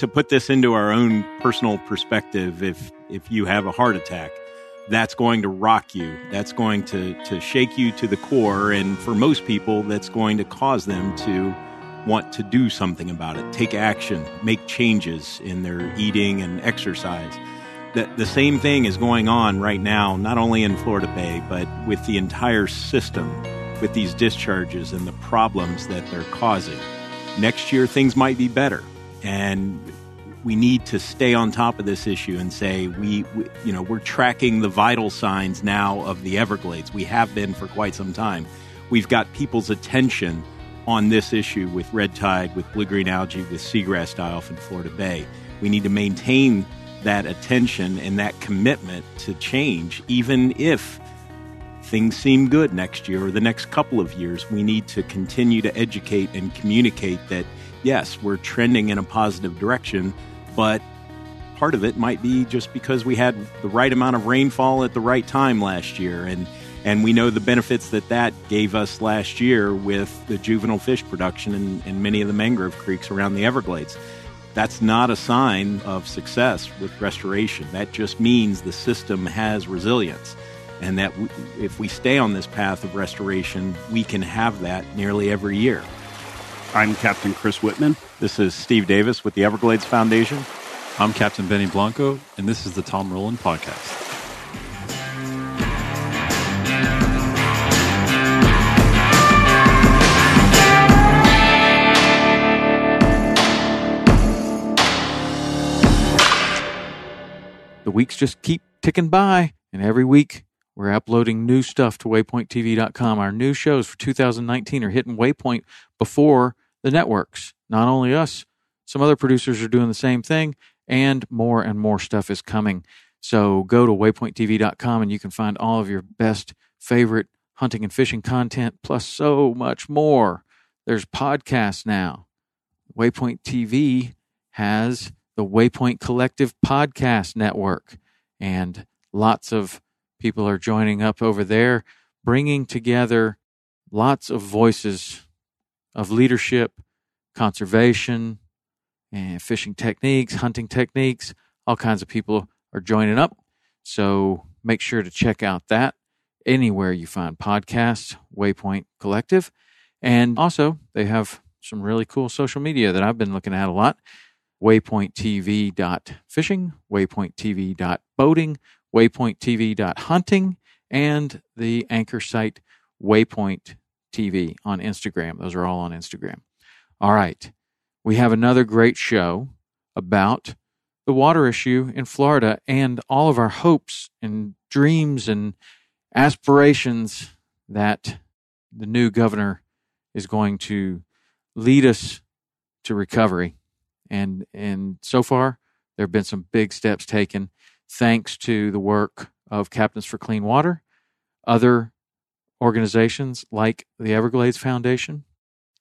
to put this into our own personal perspective, if if you have a heart attack, that's going to rock you. That's going to to shake you to the core, and for most people, that's going to cause them to want to do something about it, take action, make changes in their eating and exercise. The, the same thing is going on right now, not only in Florida Bay, but with the entire system, with these discharges and the problems that they're causing. Next year, things might be better. And we need to stay on top of this issue and say we, we, you know we're tracking the vital signs now of the Everglades. We have been for quite some time. We've got people's attention on this issue with red tide, with blue green algae, with seagrass die off in Florida Bay. We need to maintain that attention and that commitment to change, even if things seem good next year or the next couple of years. We need to continue to educate and communicate that, yes, we're trending in a positive direction, but part of it might be just because we had the right amount of rainfall at the right time last year. And and we know the benefits that that gave us last year with the juvenile fish production in, in many of the mangrove creeks around the Everglades. That's not a sign of success with restoration. That just means the system has resilience. And that if we stay on this path of restoration, we can have that nearly every year. I'm Captain Chris Whitman. This is Steve Davis with the Everglades Foundation. I'm Captain Benny Blanco, and this is the Tom Rowland Podcast. the weeks just keep ticking by, and every week we're uploading new stuff to waypointtv.com. Our new shows for 2019 are hitting Waypoint before the networks. Not only us, some other producers are doing the same thing, and more and more stuff is coming. So go to waypointtv.com and you can find all of your best favorite hunting and fishing content, plus so much more. There's podcasts now. Waypoint TV has the Waypoint Collective Podcast Network. And lots of people are joining up over there, bringing together lots of voices of leadership, conservation, and fishing techniques, hunting techniques. All kinds of people are joining up. So make sure to check out that anywhere you find podcasts, Waypoint Collective. And also, they have some really cool social media that I've been looking at a lot waypointtv.fishing, waypointtv.boating, waypointtv.hunting, and the anchor site Waypoint TV on Instagram. Those are all on Instagram. All right. We have another great show about the water issue in Florida and all of our hopes and dreams and aspirations that the new governor is going to lead us to recovery and and so far there have been some big steps taken thanks to the work of Captains for Clean Water, other organizations like the Everglades Foundation,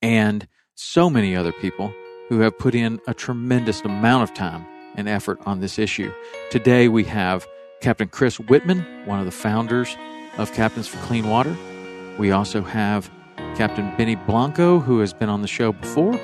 and so many other people who have put in a tremendous amount of time and effort on this issue. Today we have Captain Chris Whitman, one of the founders of Captains for Clean Water. We also have Captain Benny Blanco, who has been on the show before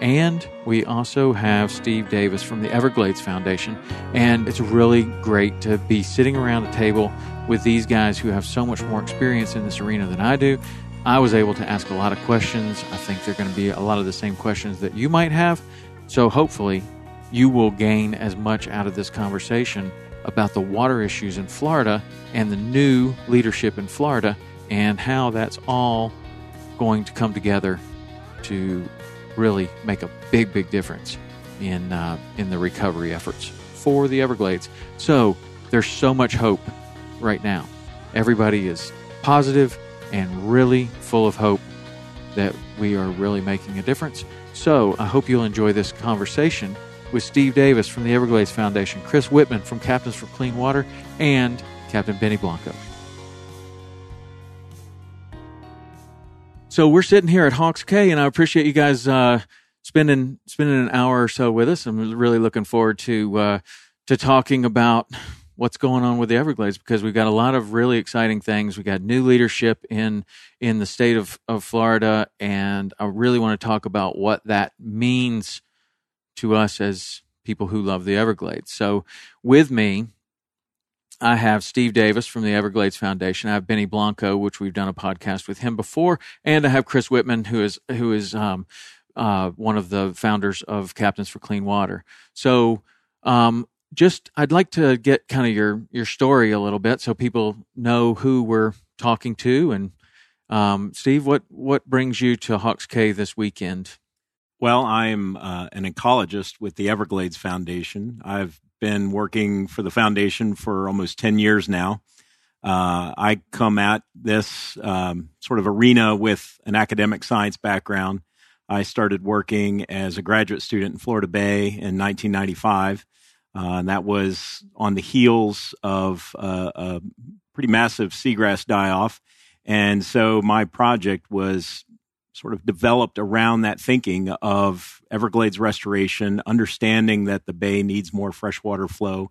and we also have Steve Davis from the Everglades Foundation. And it's really great to be sitting around a table with these guys who have so much more experience in this arena than I do. I was able to ask a lot of questions. I think they're going to be a lot of the same questions that you might have. So hopefully, you will gain as much out of this conversation about the water issues in Florida and the new leadership in Florida and how that's all going to come together to really make a big, big difference in uh, in the recovery efforts for the Everglades. So there's so much hope right now. Everybody is positive and really full of hope that we are really making a difference. So I hope you'll enjoy this conversation with Steve Davis from the Everglades Foundation, Chris Whitman from Captains for Clean Water, and Captain Benny Blanco. So we're sitting here at Hawks Cay, and I appreciate you guys uh, spending spending an hour or so with us. I'm really looking forward to uh, to talking about what's going on with the Everglades because we've got a lot of really exciting things. We got new leadership in in the state of, of Florida, and I really want to talk about what that means to us as people who love the Everglades. So with me, I have Steve Davis from the Everglades Foundation. I have Benny Blanco, which we've done a podcast with him before, and I have Chris Whitman, who is who is um, uh, one of the founders of Captains for Clean Water. So, um, just I'd like to get kind of your your story a little bit, so people know who we're talking to. And um, Steve, what what brings you to Hawks Cay this weekend? Well, I'm uh, an ecologist with the Everglades Foundation. I've been working for the foundation for almost 10 years now. Uh, I come at this um, sort of arena with an academic science background. I started working as a graduate student in Florida Bay in 1995. Uh, and that was on the heels of uh, a pretty massive seagrass die off. And so my project was sort of developed around that thinking of Everglades restoration, understanding that the bay needs more freshwater flow.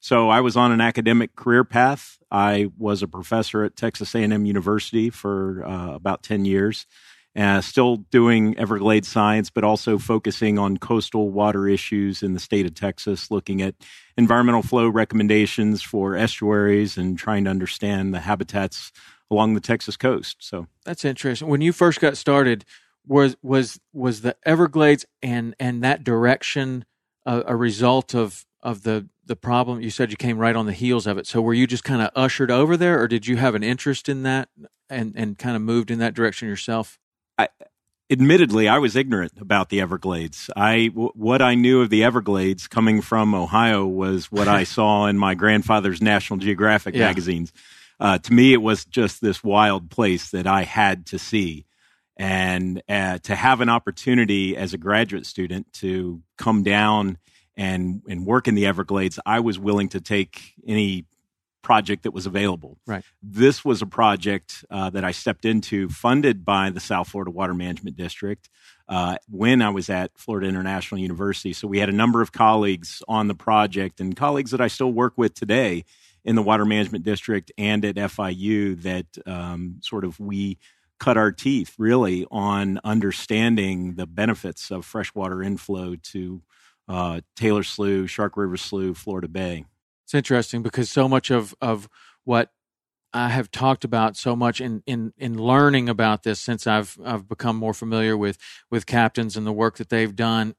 So I was on an academic career path. I was a professor at Texas A&M University for uh, about 10 years. Uh, still doing Everglades science, but also focusing on coastal water issues in the state of Texas, looking at environmental flow recommendations for estuaries and trying to understand the habitats along the Texas coast. So that's interesting. When you first got started, was was was the Everglades and and that direction a, a result of of the the problem? You said you came right on the heels of it. So were you just kind of ushered over there, or did you have an interest in that and and kind of moved in that direction yourself? I, admittedly, I was ignorant about the Everglades. I w- what I knew of the Everglades coming from Ohio was what I saw in my grandfather's National Geographic yeah. magazines uh, to me, it was just this wild place that I had to see. And uh, to have an opportunity as a graduate student to come down and, and work in the Everglades, I was willing to take any project that was available. Right. This was a project uh, that I stepped into, funded by the South Florida Water Management District. Uh, when I was at Florida International University. So we had a number of colleagues on the project and colleagues that I still work with today in the Water Management District and at FIU that um, sort of we cut our teeth really on understanding the benefits of freshwater inflow to uh, Taylor Slough, Shark River Slough, Florida Bay. It's interesting because so much of of what I have talked about so much in, in, in learning about this since I've I've become more familiar with with captains and the work that they've done.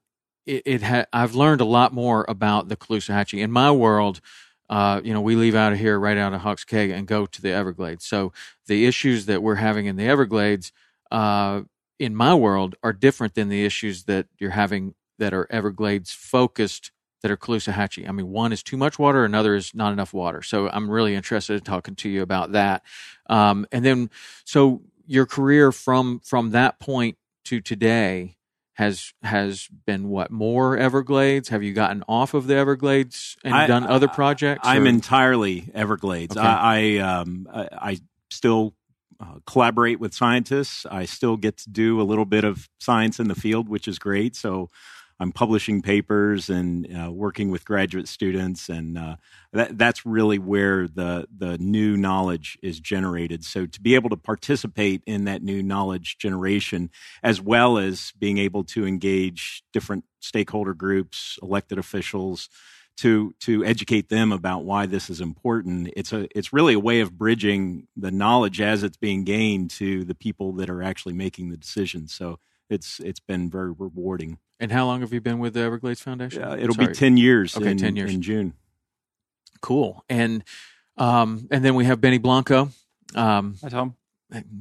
It, it ha- I've learned a lot more about the Caloosahatchee. In my world, uh, you know, we leave out of here right out of Hawks Cay and go to the Everglades. So the issues that we're having in the Everglades, uh, in my world, are different than the issues that you're having that are Everglades focused that are Caloosahatchee. I mean, one is too much water, another is not enough water. So I'm really interested in talking to you about that. Um, and then, so your career from from that point to today has has been what more Everglades? Have you gotten off of the Everglades and I, done other projects? I'm or? entirely Everglades. Okay. I I, um, I, I still uh, collaborate with scientists. I still get to do a little bit of science in the field, which is great. So I'm publishing papers and uh, working with graduate students, and uh, that, that's really where the the new knowledge is generated. So to be able to participate in that new knowledge generation, as well as being able to engage different stakeholder groups, elected officials, to to educate them about why this is important. It's a it's really a way of bridging the knowledge as it's being gained to the people that are actually making the decisions. So it's it's been very rewarding. And how long have you been with the Everglades Foundation? Uh, it'll Sorry. be ten years. Okay, in, ten years in June. Cool. And um, and then we have Benny Blanco. Um, Hi Tom.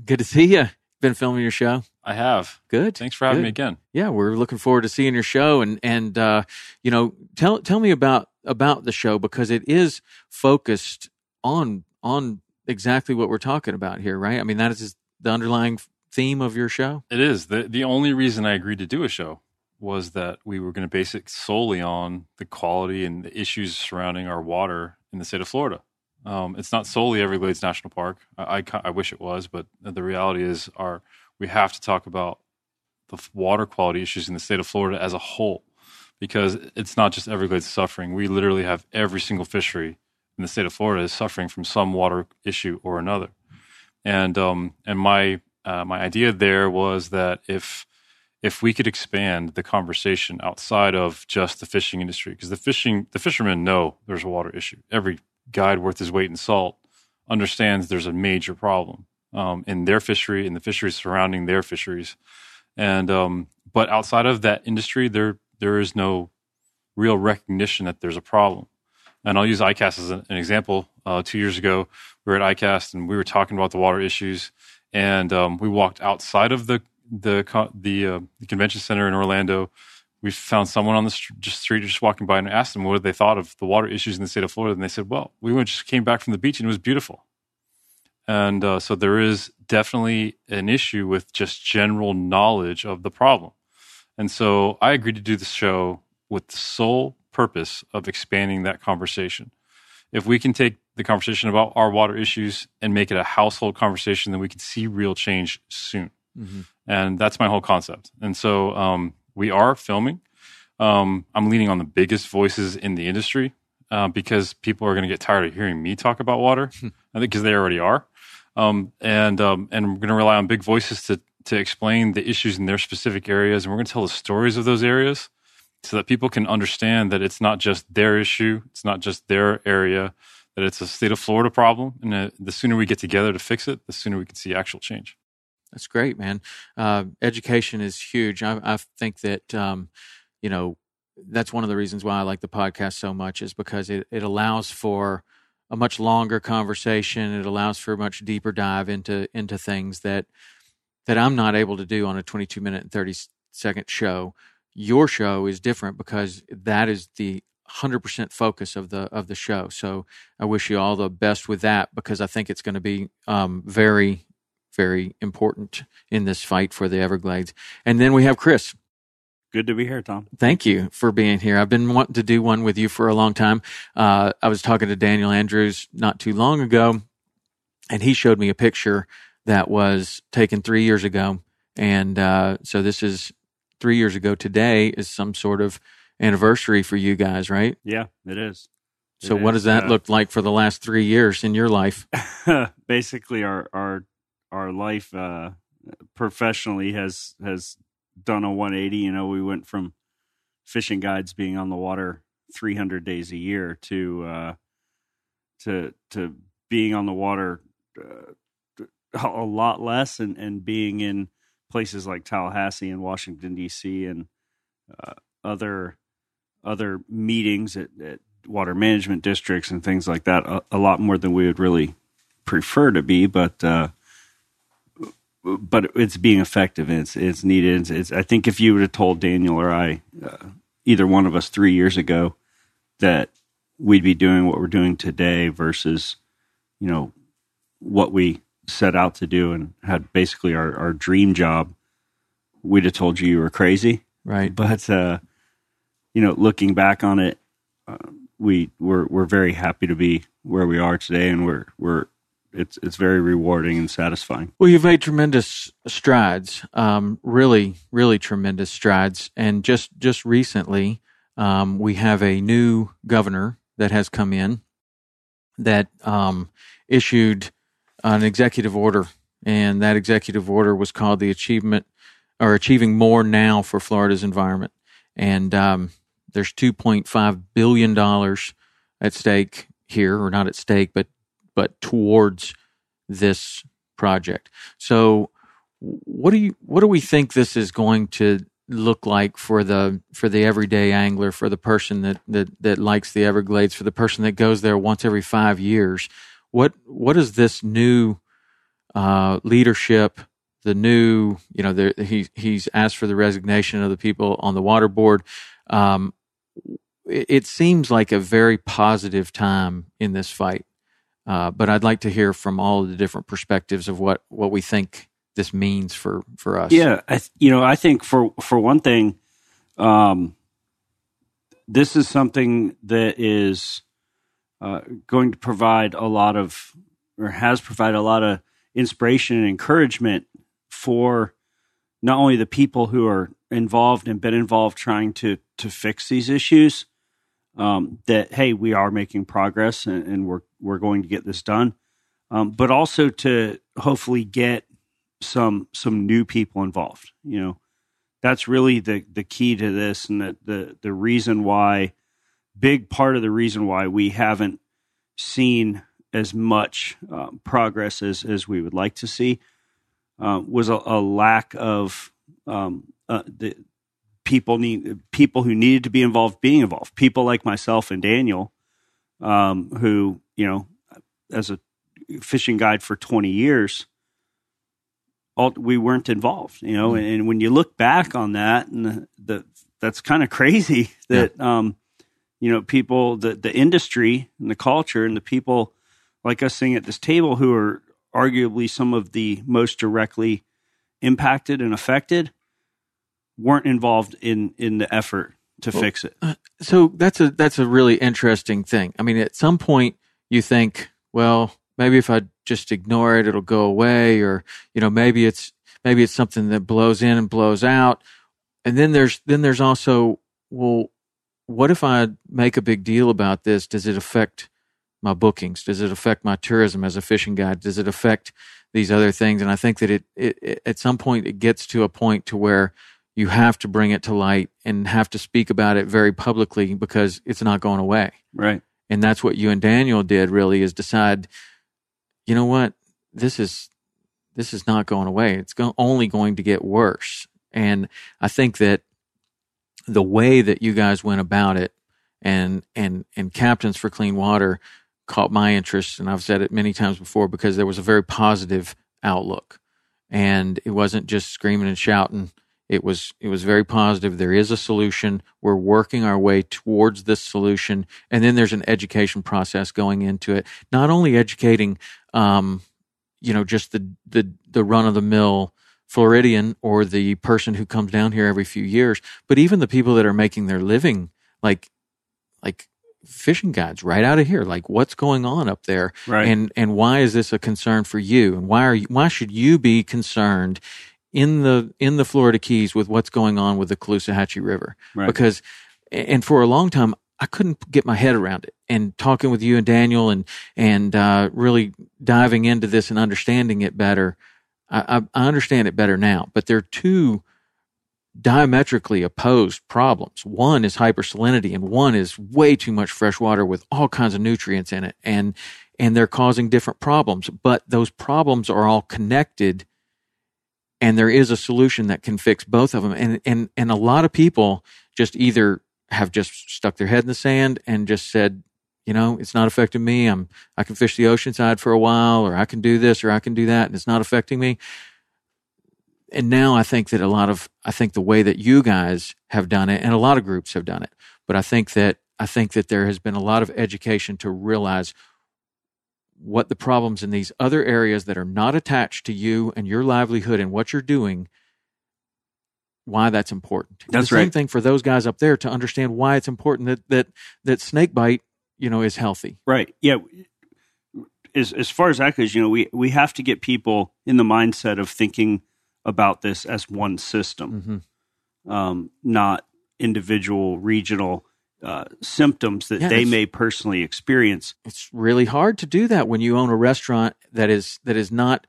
Good to see you. Been filming your show. I have. Good. Thanks for having Good. me again. Yeah, we're looking forward to seeing your show and and uh, you know tell tell me about about the show because it is focused on on exactly what we're talking about here, right? I mean that is the underlying theme of your show? It is. The the only reason I agreed to do a show was that we were going to base it solely on the quality and the issues surrounding our water in the state of Florida. Um, it's not solely Everglades National Park. I, I, I, wish it was, but the reality is, our we have to talk about the water quality issues in the state of Florida as a whole, because it's not just Everglades suffering. We literally have every single fishery in the state of Florida is suffering from some water issue or another. And um, and my uh, my idea there was that if if we could expand the conversation outside of just the fishing industry, because the fishing the fishermen know there's a water issue. Every guide worth his weight in salt understands there's a major problem um, in their fishery and the fisheries surrounding their fisheries. And um, but outside of that industry, there there is no real recognition that there's a problem. And I'll use ICAST as an, an example. Uh, two years ago, we were at ICAST and we were talking about the water issues, and um, we walked outside of the the the, uh, the, convention center in Orlando. We found someone on the street just, street just walking by and asked them what they thought of the water issues in the state of Florida, and they said, "Well, we just came back from the beach and it was beautiful." And uh, so there is definitely an issue with just general knowledge of the problem. And so I agreed to do the show with the sole purpose of expanding that conversation. If we can take the conversation about our water issues and make it a household conversation, then we can see real change soon. Mm-hmm. And that's my whole concept. And so um, we are filming. Um, I'm leaning on the biggest voices in the industry uh, because people are going to get tired of hearing me talk about water. I think because they already are. Um, and um, and we're going to rely on big voices to to explain the issues in their specific areas, and we're going to tell the stories of those areas so that people can understand that it's not just their issue, it's not just their area, that it's a state of Florida problem, and uh, the sooner we get together to fix it, the sooner we can see actual change. That's great, man. Uh, education is huge. I, I think that um, you know that's one of the reasons why I like the podcast so much is because it, it allows for a much longer conversation. It allows for a much deeper dive into into things that that I'm not able to do on a 22 minute and 30 second show. Your show is different because that is the 100% focus of the of the show. So I wish you all the best with that because I think it's going to be um, very very important in this fight for the Everglades. And then we have Chris. Good to be here, Tom. Thank you for being here. I've been wanting to do one with you for a long time. Uh, I was talking to Daniel Andrews not too long ago, and he showed me a picture that was taken three years ago. And uh, so this is three years ago today is some sort of anniversary for you guys, right? Yeah, it is. It so is, what does that uh, look like for the last three years in your life? Basically, our our our life uh, professionally has has done a 180. You know, we went from fishing guides being on the water 300 days a year to uh, to to being on the water uh, a lot less and and being in places like Tallahassee and Washington D.C. and uh, other other meetings at, at, water management districts and things like that a, a, lot more than we would really prefer to be, but uh, but it's being effective and it's it's needed. It's, it's, I think if you would have told Daniel or I, uh, either one of us, three years ago, that we'd be doing what we're doing today versus, you know, what we set out to do and had basically our, our dream job, we'd have told you you were crazy. Right. But uh, you know, looking back on it, uh, we we're we're very happy to be where we are today, and we're we're it's it's very rewarding and satisfying. Well, you've made tremendous strides, um, really, really tremendous strides, and just just recently, um, we have a new governor that has come in that um, issued an executive order, and that executive order was called the Achievement or Achieving More Now for Florida's Environment, and um, there's 2.5 billion dollars at stake here, or not at stake, but but towards this project. So what do you what do we think this is going to look like for the for the everyday angler, for the person that that that likes the Everglades, for the person that goes there once every 5 years? What what is this new uh, leadership the new, you know, the, he he's asked for the resignation of the people on the water board. Um, it, seems like a very positive time in this fight. Uh, but I'd like to hear from all the different perspectives of what, what we think this means for, for us. Yeah, I, you know, I think for for one thing, um, this is something that is uh, going to provide a lot of, or has provided a lot of inspiration and encouragement for not only the people who are involved and been involved trying to to fix these issues, um, that hey, we are making progress and, and, we're we're going to get this done, um, but also to hopefully get some some new people involved. You know, that's really the the key to this, and the the the reason why, big part of the reason why we haven't seen as much um, progress as as we would like to see uh, was a, a, lack of um, uh, the people need people who needed to be involved being involved. People like myself and Daniel, um, who you know, as a fishing guide for twenty years, all, we weren't involved. You know, mm-hmm. and, and, when you look back on that, and the, the that's kind of crazy that yeah. um, you know people, the the industry and the culture and the people like us sitting at this table who are arguably some of the most directly impacted and affected weren't involved in in the effort to well, fix it. Uh, so that's a that's a really interesting thing. I mean, at some point you think, well, maybe if I just ignore it, it'll go away, or you know, maybe it's maybe it's something that blows in and blows out. And then there's then there's also, well, what if I make a big deal about this? Does it affect my bookings? Does it affect my tourism as a fishing guide? Does it affect these other things? And I think that it, it, it, at some point it gets to a point to where you have to bring it to light and have to speak about it very publicly because it's not going away. Right. And that's what you and Daniel did really is decide, you know what, this is this is not going away. It's go- only going to get worse. And I think that the way that you guys went about it and and and captains for clean water caught my interest, and I've said it many times before because there was a very positive outlook, and it wasn't just screaming and shouting. It was it was very positive. There is a solution. We're working our way towards this solution, and then there's an education process going into it. Not only educating, um, you know, just the the the run of the mill Floridian or the person who comes down here every few years, but even the people that are making their living, like like fishing guides right out of here like what's going on up there right. and and why is this a concern for you and why are you why should you be concerned in the in the Florida Keys with what's going on with the Caloosahatchee River right. because and for a long time I couldn't get my head around it and talking with you and Daniel and and uh, really diving into this and understanding it better I, I understand it better now but there are two diametrically opposed problems. One is hypersalinity and one is way too much fresh water with all kinds of nutrients in it. And, and they're causing different problems, but those problems are all connected and there is a solution that can fix both of them. And, and, and a lot of people just either have just stuck their head in the sand and just said, you know, it's not affecting me. I'm, I can fish the ocean side for a while or I can do this or I can do that and it's not affecting me and now I think that a lot of I think the way that you guys have done it and a lot of groups have done it, but I think that I think that there has been a lot of education to realize what the problems in these other areas that are not attached to you and your livelihood and what you're doing why that's important. That's the right. same thing for those guys up there to understand why it's important that that that Snake Bight, you know, is healthy. Right. Yeah. As as far as that goes, you know, we we have to get people in the mindset of thinking about this as one system, mm-hmm. um, not individual regional uh, symptoms that yeah, they may personally experience. It's really hard to do that when you own a restaurant that is that is not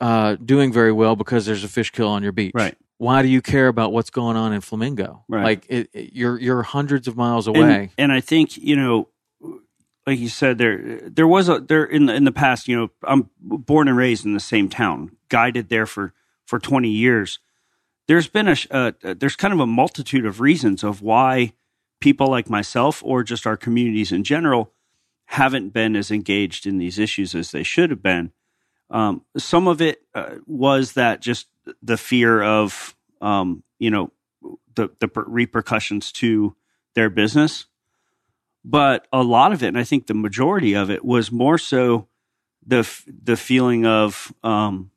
uh, doing very well because there's a fish kill on your beach. Right. Why do you care about what's going on in Flamingo? Right. Like it, it, you're you're hundreds of miles away. And, and I think you know like you said, there there was a there in the, in the past. You know, I'm born and raised in the same town, guided there for for 20 years, there's been a uh, there's kind of a multitude of reasons of why people like myself or just our communities in general haven't been as engaged in these issues as they should have been. Um, some of it uh, was that just the fear of um, you know the the repercussions to their business, but a lot of it, and I think the majority of it, was more so the the feeling of um,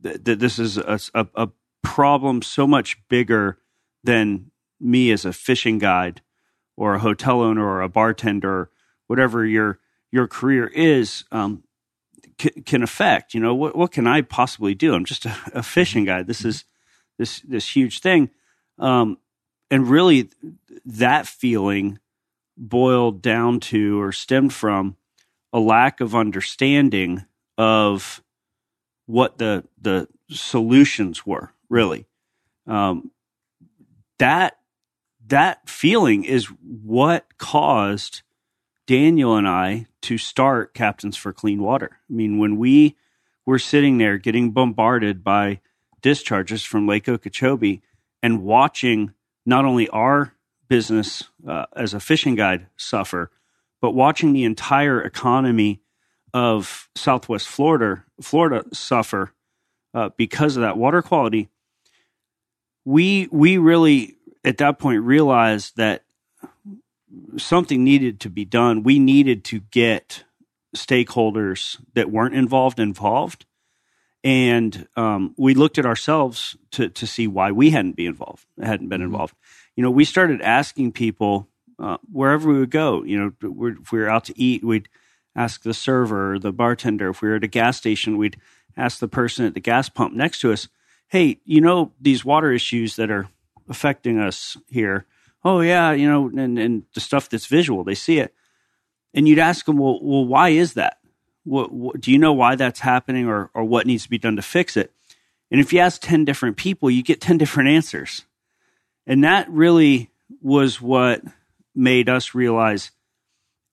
that this is a, a, a problem so much bigger than me as a fishing guide or a hotel owner or a bartender, whatever your your career is, um, c- can affect. You know, what what can I possibly do? I'm just a, a fishing guide. This is this this huge thing, um, and really that feeling boiled down to or stemmed from a lack of understanding of what the the solutions were really Um, that that feeling is what caused Daniel and I to start Captains for Clean Water. I mean, when we were sitting there getting bombarded by discharges from Lake Okeechobee and watching not only our business uh, as a fishing guide suffer, but watching the entire economy of Southwest Florida Florida suffer uh, because of that water quality. We we really at that point realized that something needed to be done. We needed to get stakeholders that weren't involved involved, and um, we looked at ourselves to to see why we hadn't been involved, hadn't been mm-hmm. involved. You know, we started asking people uh, wherever we would go. You know, we're, if we were out to eat, we'd ask the server the bartender. If we were at a gas station, we'd ask the person at the gas pump next to us, "Hey, you know these water issues that are affecting us here?" Oh yeah, you know, and and the stuff that's visual, they see it, and you'd ask them, "Well, well, why is that? What, what do you know why that's happening, or or what needs to be done to fix it?" And if you ask ten different people, you get ten different answers, and that really was what made us realize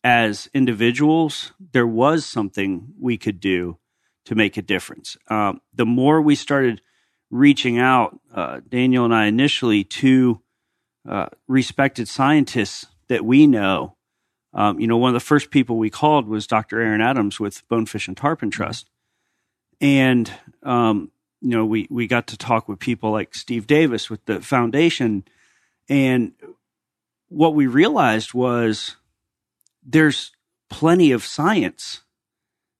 as individuals, there was something we could do to make a difference. Um, the more we started reaching out, uh, Daniel and I initially to uh, respected scientists that we know. Um, you know, one of the first people we called was Dr. Aaron Adams with Bonefish and Tarpon Trust, and um, you know, we we got to talk with people like Steve Davis with the foundation, and what we realized was there's plenty of science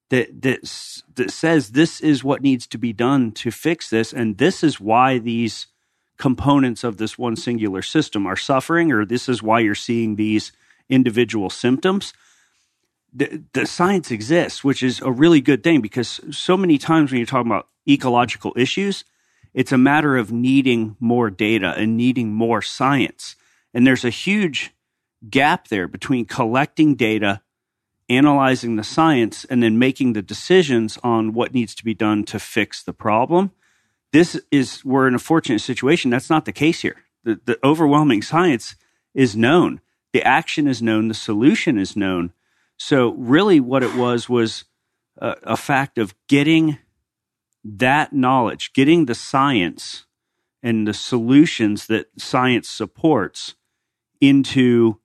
that that that says this is what needs to be done to fix this and this is why these components of this one singular system are suffering or this is why you're seeing these individual symptoms. The, the science exists which is a really good thing because so many times when you're talking about ecological issues it's a matter of needing more data and needing more science. And there's a huge gap there between collecting data, analyzing the science, and then making the decisions on what needs to be done to fix the problem. This is, we're in a fortunate situation. That's not the case here. The, the overwhelming science is known, the action is known, the solution is known. So, really, what it was was a, a fact of getting that knowledge, getting the science and the solutions that science supports into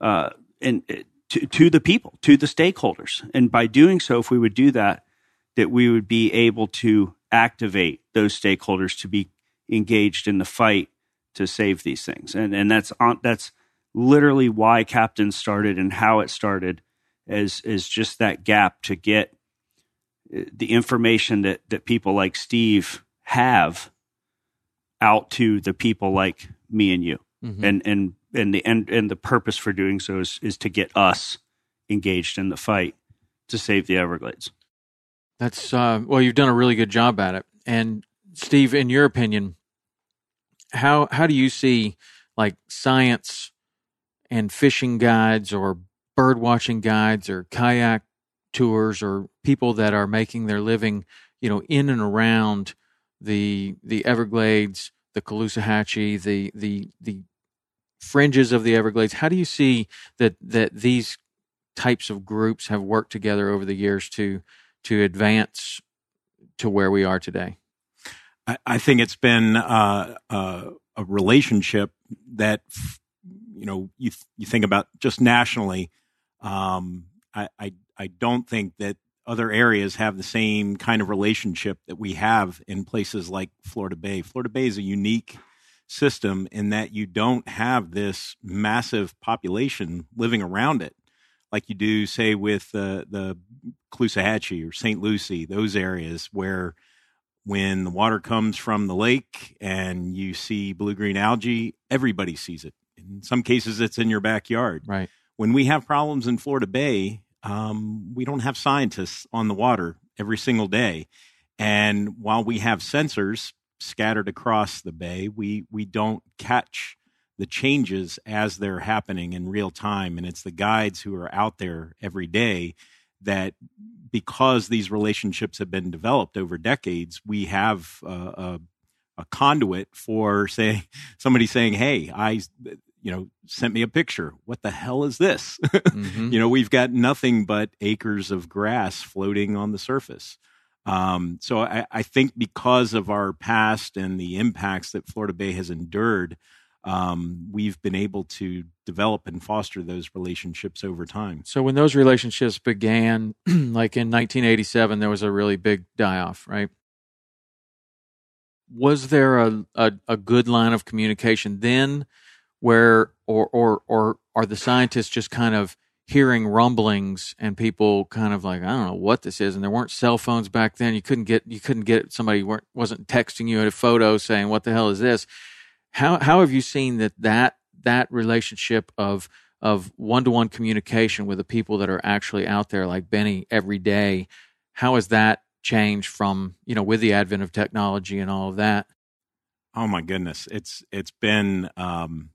uh, and to, to the people, to the stakeholders. And by doing so, if we would do that, that we would be able to activate those stakeholders to be engaged in the fight to save these things. And and that's on, that's literally why Captain started and how it started as is just that gap to get uh, the information that that people like Steve have out to the people like me and you. Mm-hmm. And and and the and, and the purpose for doing so is is to get us engaged in the fight to save the Everglades. That's uh, well, you've done a really good job at it. And Steve, in your opinion, how how do you see like science and fishing guides or bird watching guides or kayak tours or people that are making their living, you know, in and around the the Everglades, the Caloosahatchee, the the the fringes of the Everglades. How do you see that that these types of groups have worked together over the years to to advance to where we are today? I, I think it's been uh, uh, a relationship that you know you you think about just nationally. Um, I, I I don't think that other areas have the same kind of relationship that we have in places like Florida Bay. Florida Bay is a unique system in that you don't have this massive population living around it like you do, say, with the the Caloosahatchee or St. Lucie, those areas where when the water comes from the lake and you see blue green algae, everybody sees it. In some cases, it's in your backyard. Right. When we have problems in Florida Bay, um, we don't have scientists on the water every single day. And while we have sensors scattered across the bay. We we don't catch the changes as they're happening in real time, and it's the guides who are out there every day that because these relationships have been developed over decades, we have a, a, a conduit for saying somebody saying, "Hey, I." You know, sent me a picture. What the hell is this? Mhm. you know, we've got nothing but acres of grass floating on the surface. Um, so I, I think because of our past and the impacts that Florida Bay has endured, um, we've been able to develop and foster those relationships over time. So when those relationships began, like in 1987, there was a really big die off, right? Was there a, a, a good line of communication then where, or, or, or are the scientists just kind of hearing rumblings and people kind of like, I don't know what this is. And there weren't cell phones back then. You couldn't get, you couldn't get somebody weren't, wasn't texting you a photo saying, what the hell is this? How, how have you seen that, that, that relationship of, of one-to-one communication with the people that are actually out there like benny every day how has that changed from you know with the advent of technology and all of that Oh my goodness, it's it's been um,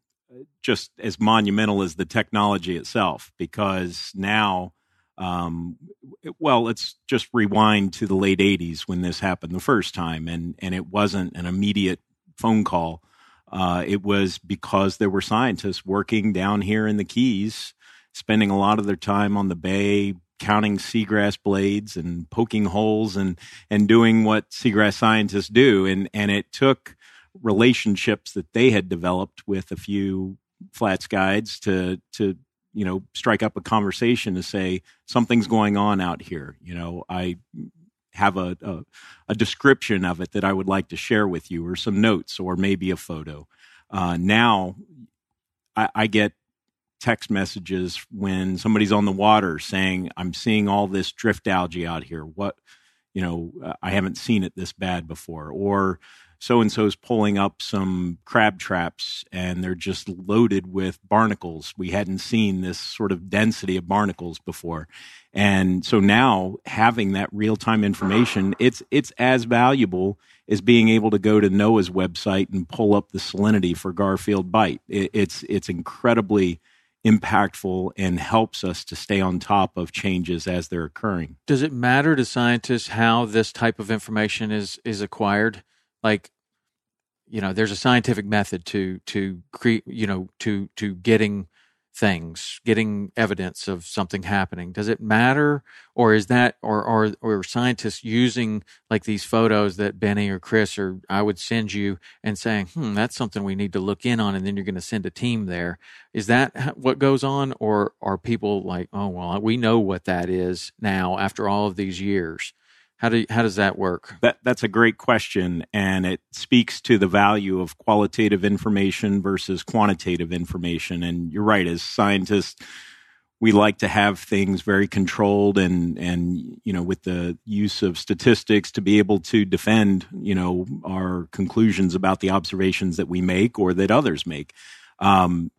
just as monumental as the technology itself because now, um, well, let's just rewind to the late '80s when this happened the first time, and and it wasn't an immediate phone call. Uh, it was because there were scientists working down here in the Keys, spending a lot of their time on the bay, counting seagrass blades and poking holes and and doing what seagrass scientists do. And and it took relationships that they had developed with a few flats guides to to you know strike up a conversation to say something's going on out here. You know, I have a, a, a description of it that I would like to share with you, or some notes, or maybe a photo. Uh, now, I, I get text messages when somebody's on the water saying, "I'm seeing all this drift algae out here. What, you know, I haven't seen it this bad before," or so and so's pulling up some crab traps and they're just loaded with barnacles. We hadn't seen this sort of density of barnacles before. And so now having that real time information, it's it's as valuable as being able to go to NOAA's website and pull up the salinity for Garfield Bight. It, it's it's incredibly impactful and helps us to stay on top of changes as they're occurring. does it matter to scientists how this type of information is is acquired like you know there's a scientific method to to create you know to to getting things getting evidence of something happening. Does it matter? Or is that or or or are scientists using like these photos that benny or chris or i would send you and saying hmm that's something we need to look in on and then you're going to send a team there. Is that what goes on? Or are people like oh well we know what that is now after all of these years how do how does that work That that's a great question, and it speaks to the value of qualitative information versus quantitative information. And you're right, as scientists, we like to have things very controlled and and you know with the use of statistics to be able to defend you know our conclusions about the observations that we make or that others make. Um,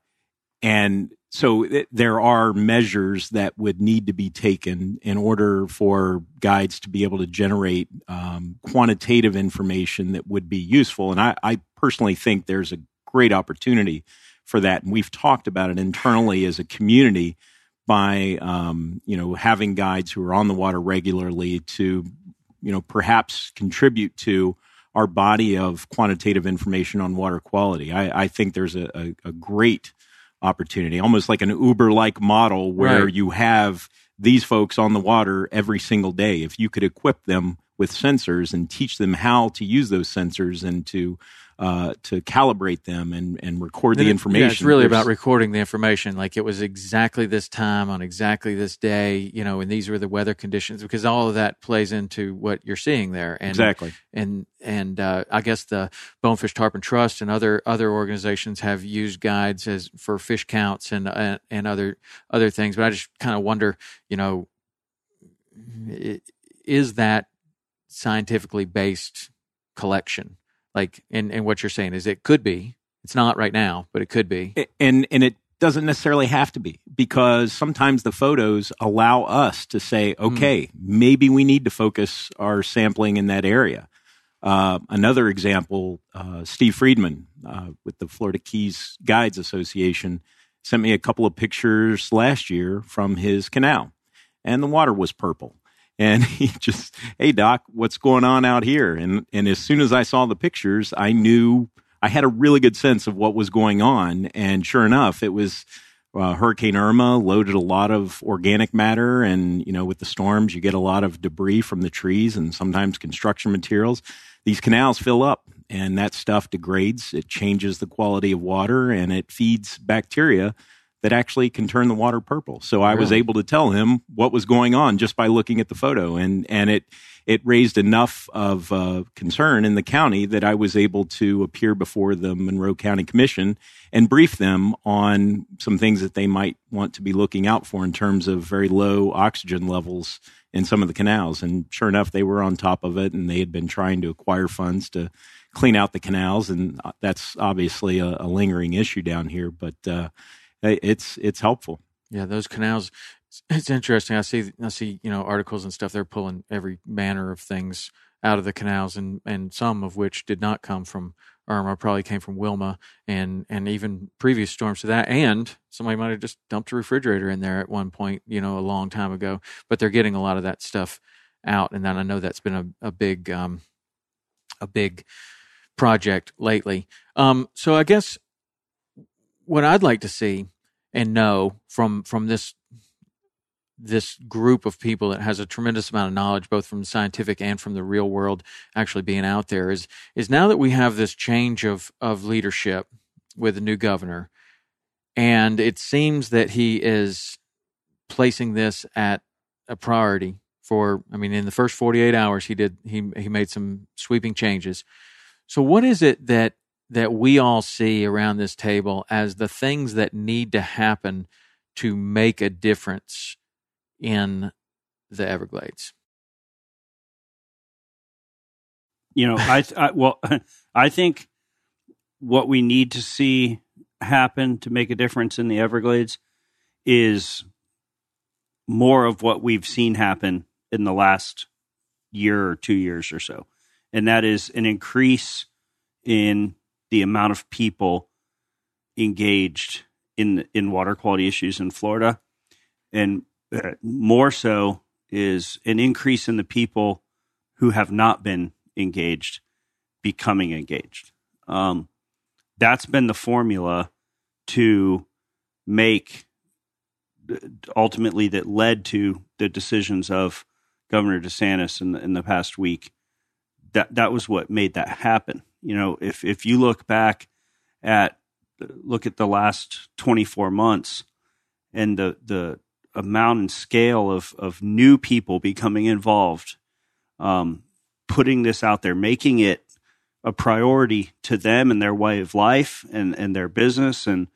and so it, there are measures that would need to be taken in order for guides to be able to generate um, quantitative information that would be useful. And I, I personally think there's a great opportunity for that. And we've talked about it internally as a community by um, you know having guides who are on the water regularly to you know perhaps contribute to our body of quantitative information on water quality. I, I think there's a, a, a great opportunity, almost like an Uber like model where Right. you have these folks on the water every single day. If you could equip them with sensors and teach them how to use those sensors and to uh, to calibrate them and, and record Then the it- information. Yeah, it's really There's- about recording the information. Like it was exactly this time on exactly this day, you know, and these were the weather conditions because all of that plays into what you're seeing there. And exactly. and and uh, I guess the Bonefish Tarpon Trust and other other organizations have used guides as for fish counts and uh, and other other things. But I just kind of wonder, you know, is that scientifically based collection? Like, and and what you're saying is it could be. It's not right now, but it could be. and and it doesn't necessarily have to be because sometimes the photos allow us to say okay maybe we need to focus our sampling in that area uh, another example uh, steve friedman uh, with the florida keys guides association sent me a couple of pictures last year from his canal and the water was purple and he just, hey doc, what's going on out here? And and as soon as I saw the pictures, I knew I had a really good sense of what was going on. And sure enough, it was uh, Hurricane Irma loaded a lot of organic matter, and you know, with the storms, you get a lot of debris from the trees and sometimes construction materials. These canals fill up, and that stuff degrades. It changes the quality of water, and it feeds bacteria that actually can turn the water purple. So I was able to tell him what was going on just by looking at the photo, and and it it raised enough of uh, concern in the county that I was able to appear before the Monroe County Commission and brief them on some things that they might want to be looking out for in terms of very low oxygen levels in some of the canals. And sure enough, they were on top of it, and they had been trying to acquire funds to clean out the canals, and uh, that's obviously a, a lingering issue down here. But uh, it's it's helpful. Yeah, those canals. It's interesting. I see I see you know articles and stuff. They're pulling every manner of things out of the canals, and and some of which did not come from Irma, probably came from Wilma, and and even previous storms to that. And somebody might have just dumped a refrigerator in there at one point, you know, a long time ago. But they're getting a lot of that stuff out, and then I know that's been a a big um, a big project lately. Um, so I guess what I'd like to see and know from from this this group of people that has a tremendous amount of knowledge both from the scientific and from the real world actually being out there is is now that we have this change of of leadership with the new governor and it seems that he is placing this at a priority for I mean in the first 48 hours he did he he made some sweeping changes. So what is it that that we all see around this table as the things that need to happen to make a difference in the Everglades? You know, I, I well, I think what we need to see happen to make a difference in the Everglades is more of what we've seen happen in the last year or two years or so. And that is an increase in the amount of people engaged in in water quality issues in Florida, and uh, more so is an increase in the people who have not been engaged becoming engaged. Um, that's been the formula to make ultimately that led to the decisions of Governor DeSantis in the, in the past week. That that was what made that happen. You know, if if you look back at look at the last 24 months and the the amount and scale of of new people becoming involved, um, putting this out there, making it a priority to them and their way of life and and their business and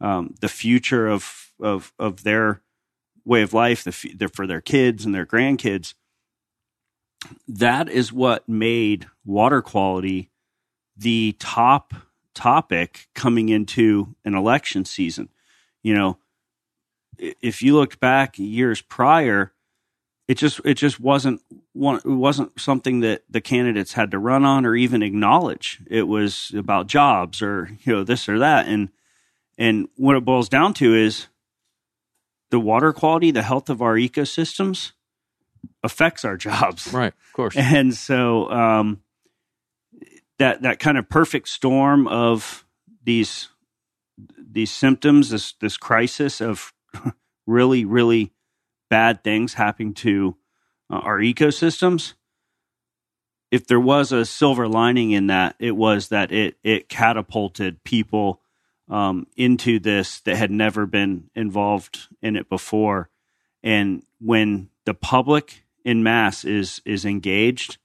um, the future of of of their way of life, the, for their kids and their grandkids. That is what made water quality the top topic coming into an election season. You know, if you looked back years prior, it just it just wasn't one it wasn't something that the candidates had to run on or even acknowledge. It was about jobs or you know this or that and and what it boils down to is the water quality, the health of our ecosystems affects our jobs. Right, of course. And so um, that that kind of perfect storm of these these symptoms, this this crisis of really really bad things happening to uh, our ecosystems. If there was a silver lining in that, it was that it it catapulted people um, into this that had never been involved in it before, and when the public in mass is is engaged,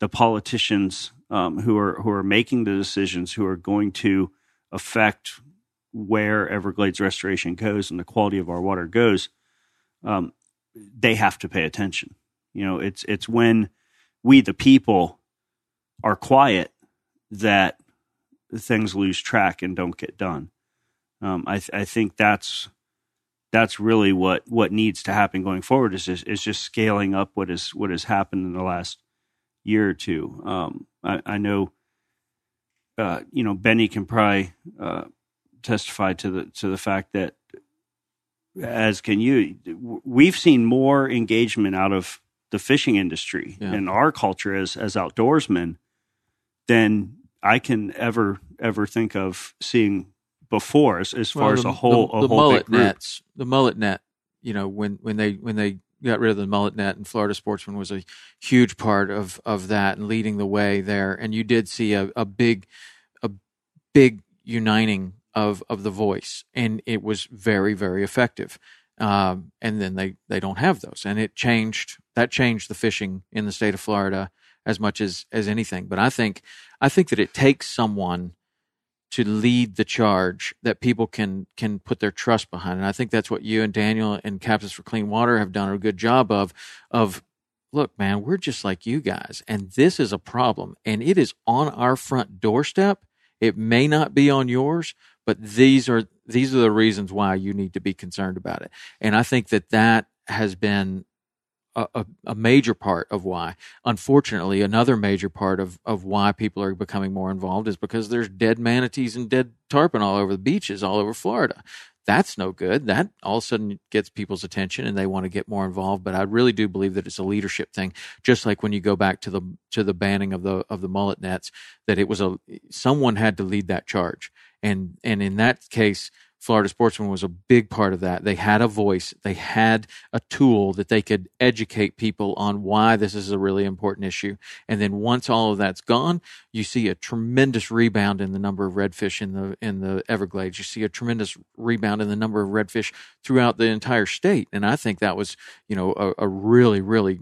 the politicians um, who are who are making the decisions who are going to affect where Everglades restoration goes and the quality of our water goes, um, they have to pay attention. You know, it's it's when we the people are quiet that things lose track and don't get done. Um, I th- I think that's that's really what what needs to happen going forward is just, is just scaling up what is what has happened in the last year or two. Um, I, I, know, uh, you know, Benny can probably uh, testify to the to the fact that, as can you, we've seen more engagement out of the fishing industry Yeah. and our culture as as outdoorsmen than I can ever ever think of seeing before as, as far Well, as a whole the, a the whole mullet nets, the mullet net. You know, when when they when they got rid of the mullet net, and Florida Sportsman was a huge part of of that and leading the way there. And you did see a, a big a big uniting of of the voice, and it was very very effective. Um, and then they they don't have those, and it changed that changed the fishing in the state of Florida as much as as anything. But I think I think that it takes someone to lead the charge that people can can put their trust behind. And I think that's what you and Daniel and Captains for Clean Water have done a good job of of look, man, we're just like you guys and this is a problem and it is on our front doorstep. It may not be on yours, but these are these are the reasons why you need to be concerned about it. And I think that that has been a, a, major part of why. Unfortunately, another major part of, of why people are becoming more involved is because there's dead manatees and dead tarpon all over the beaches, all over Florida. That's no good. That all of a sudden gets people's attention and they want to get more involved. But I really do believe that it's a leadership thing. Just like when you go back to the to the banning of the of the mullet nets, that it was a someone had to lead that charge. And and in that case, Florida Sportsman was a big part of that. They had a voice, they had a tool that they could educate people on why this is a really important issue. And then once all of that's gone, you see a tremendous rebound in the number of redfish in the in the Everglades. You see a tremendous rebound in the number of redfish throughout the entire state. And I think that was, you know, a, a really, really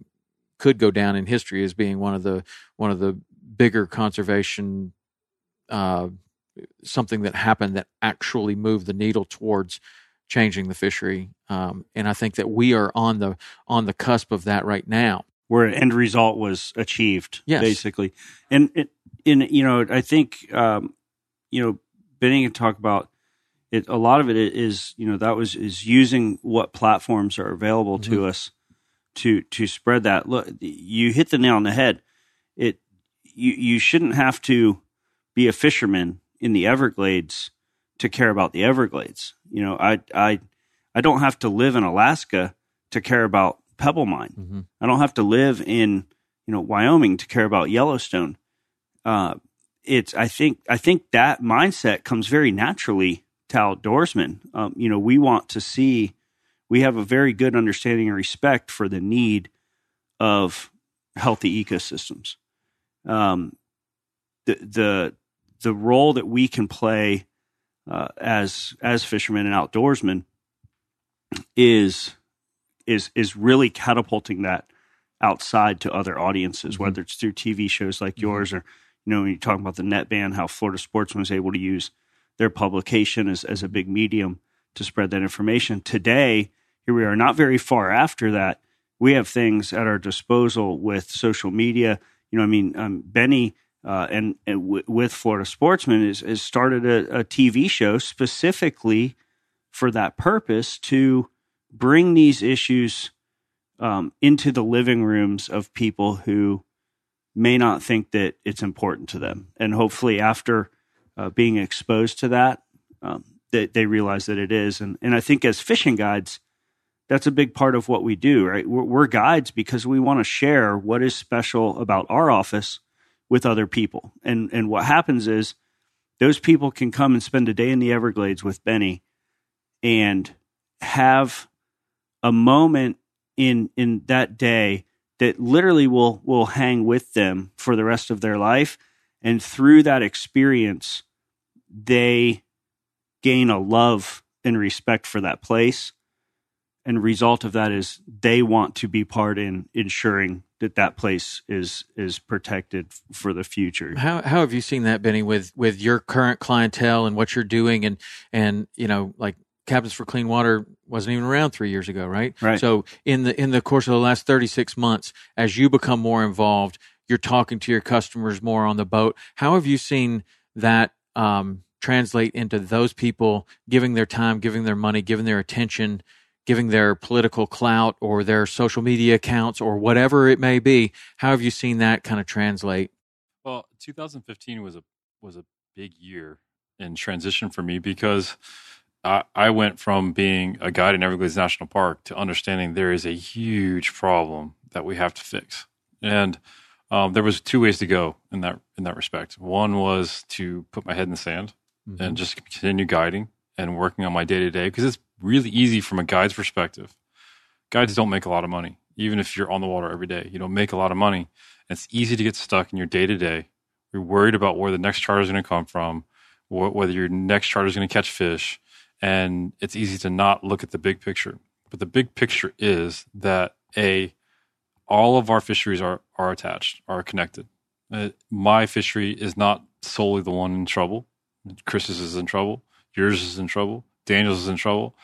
could go down in history as being one of the one of the bigger conservation uh, something that happened that actually moved the needle towards changing the fishery. Um, and I think that we are on the on the cusp of that right now. where an end result was achieved, Yes. basically. And it, in you know, I think um, you know, Benny can talk about it. A lot of it is you know that was is using what platforms are available to us to to spread that. Look, you hit the nail on the head. It you you shouldn't have to be a fisherman in the Everglades to care about the Everglades. You know, I I I don't have to live in Alaska to care about Pebble Mine. Mm-hmm. I don't have to live in you know Wyoming to care about Yellowstone. Uh, it's I think I think that mindset comes very naturally to outdoorsmen. Um, you know, we want to see we have a very good understanding and respect for the need of healthy ecosystems. Um, the the the role that we can play uh, as as fishermen and outdoorsmen is is is really catapulting that outside to other audiences, Mhm. whether it's through TV shows like Mhm. yours or you know when you talk about the net ban, how Florida Sportsman was able to use their publication as as a big medium to spread that information. Today, here we are, not very far after that. We have things at our disposal with social media. You know, I mean, um, Benny uh, and, and w- with Florida Sportsman is has started a, a TV show specifically for that purpose to bring these issues um, into the living rooms of people who may not think that it's important to them, and hopefully after uh, being exposed to that, um, that they realize that it is. And and I think as fishing guides, that's a big part of what we do, right? We're, we're guides because we want to share what is special about our office with other people. And and what happens is those people can come and spend a day in the Everglades with Benny and have a moment in in that day that literally will will hang with them for the rest of their life and through that experience they gain a love and respect for that place and result of that is they want to be part in ensuring that that place is is protected for the future How how have you seen that, Benny, with with your current clientele and what you're doing, and and you know, like Captains for Clean Water wasn't even around three years ago, right? Right. So in the in the course of the last 36 months, as you become more involved, you're talking to your customers more on the boat. How have you seen that um, translate into those people giving their time, giving their money, giving their attention? Giving their political clout or their social media accounts or whatever it may be, how have you seen that kind of translate? Well, 2015 was a was a big year in transition for me because I, I went from being a guide in Everglades National Park to understanding there is a huge problem that we have to fix. And um, there was two ways to go in that in that respect. One was to put my head in the sand Mm-hmm. and just continue guiding and working on my day to day because it's really easy from a guide's perspective. Guides don't make a lot of money, even if you're on the water every day. You don't make a lot of money. and It's easy to get stuck in your day to day. You're worried about where the next charter is going to come from, wh- whether your next charter is going to catch fish, and it's easy to not look at the big picture. But the big picture is that a all of our fisheries are are attached, are connected. Uh, my fishery is not solely the one in trouble. Chris's is in trouble. Yours is in trouble. Daniel's is in trouble,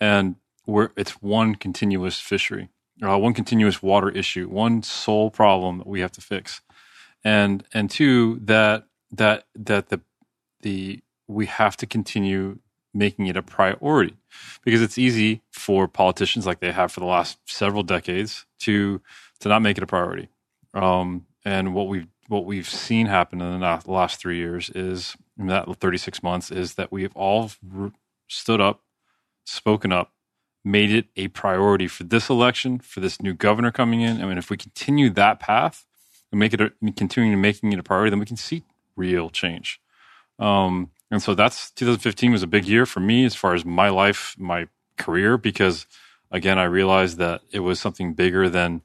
and we're it's one continuous fishery, uh, one continuous water issue, one sole problem that we have to fix, and and two that that that the the we have to continue making it a priority because it's easy for politicians like they have for the last several decades to to not make it a priority. Um, and what we've what we've seen happen in the last three years is in that 36 months is that we've all stood up, spoken up, made it a priority for this election, for this new governor coming in. I mean, if we continue that path and make it a, continuing making it a priority, then we can see real change. Um, and so that's 2015 was a big year for me as far as my life, my career, because again, I realized that it was something bigger than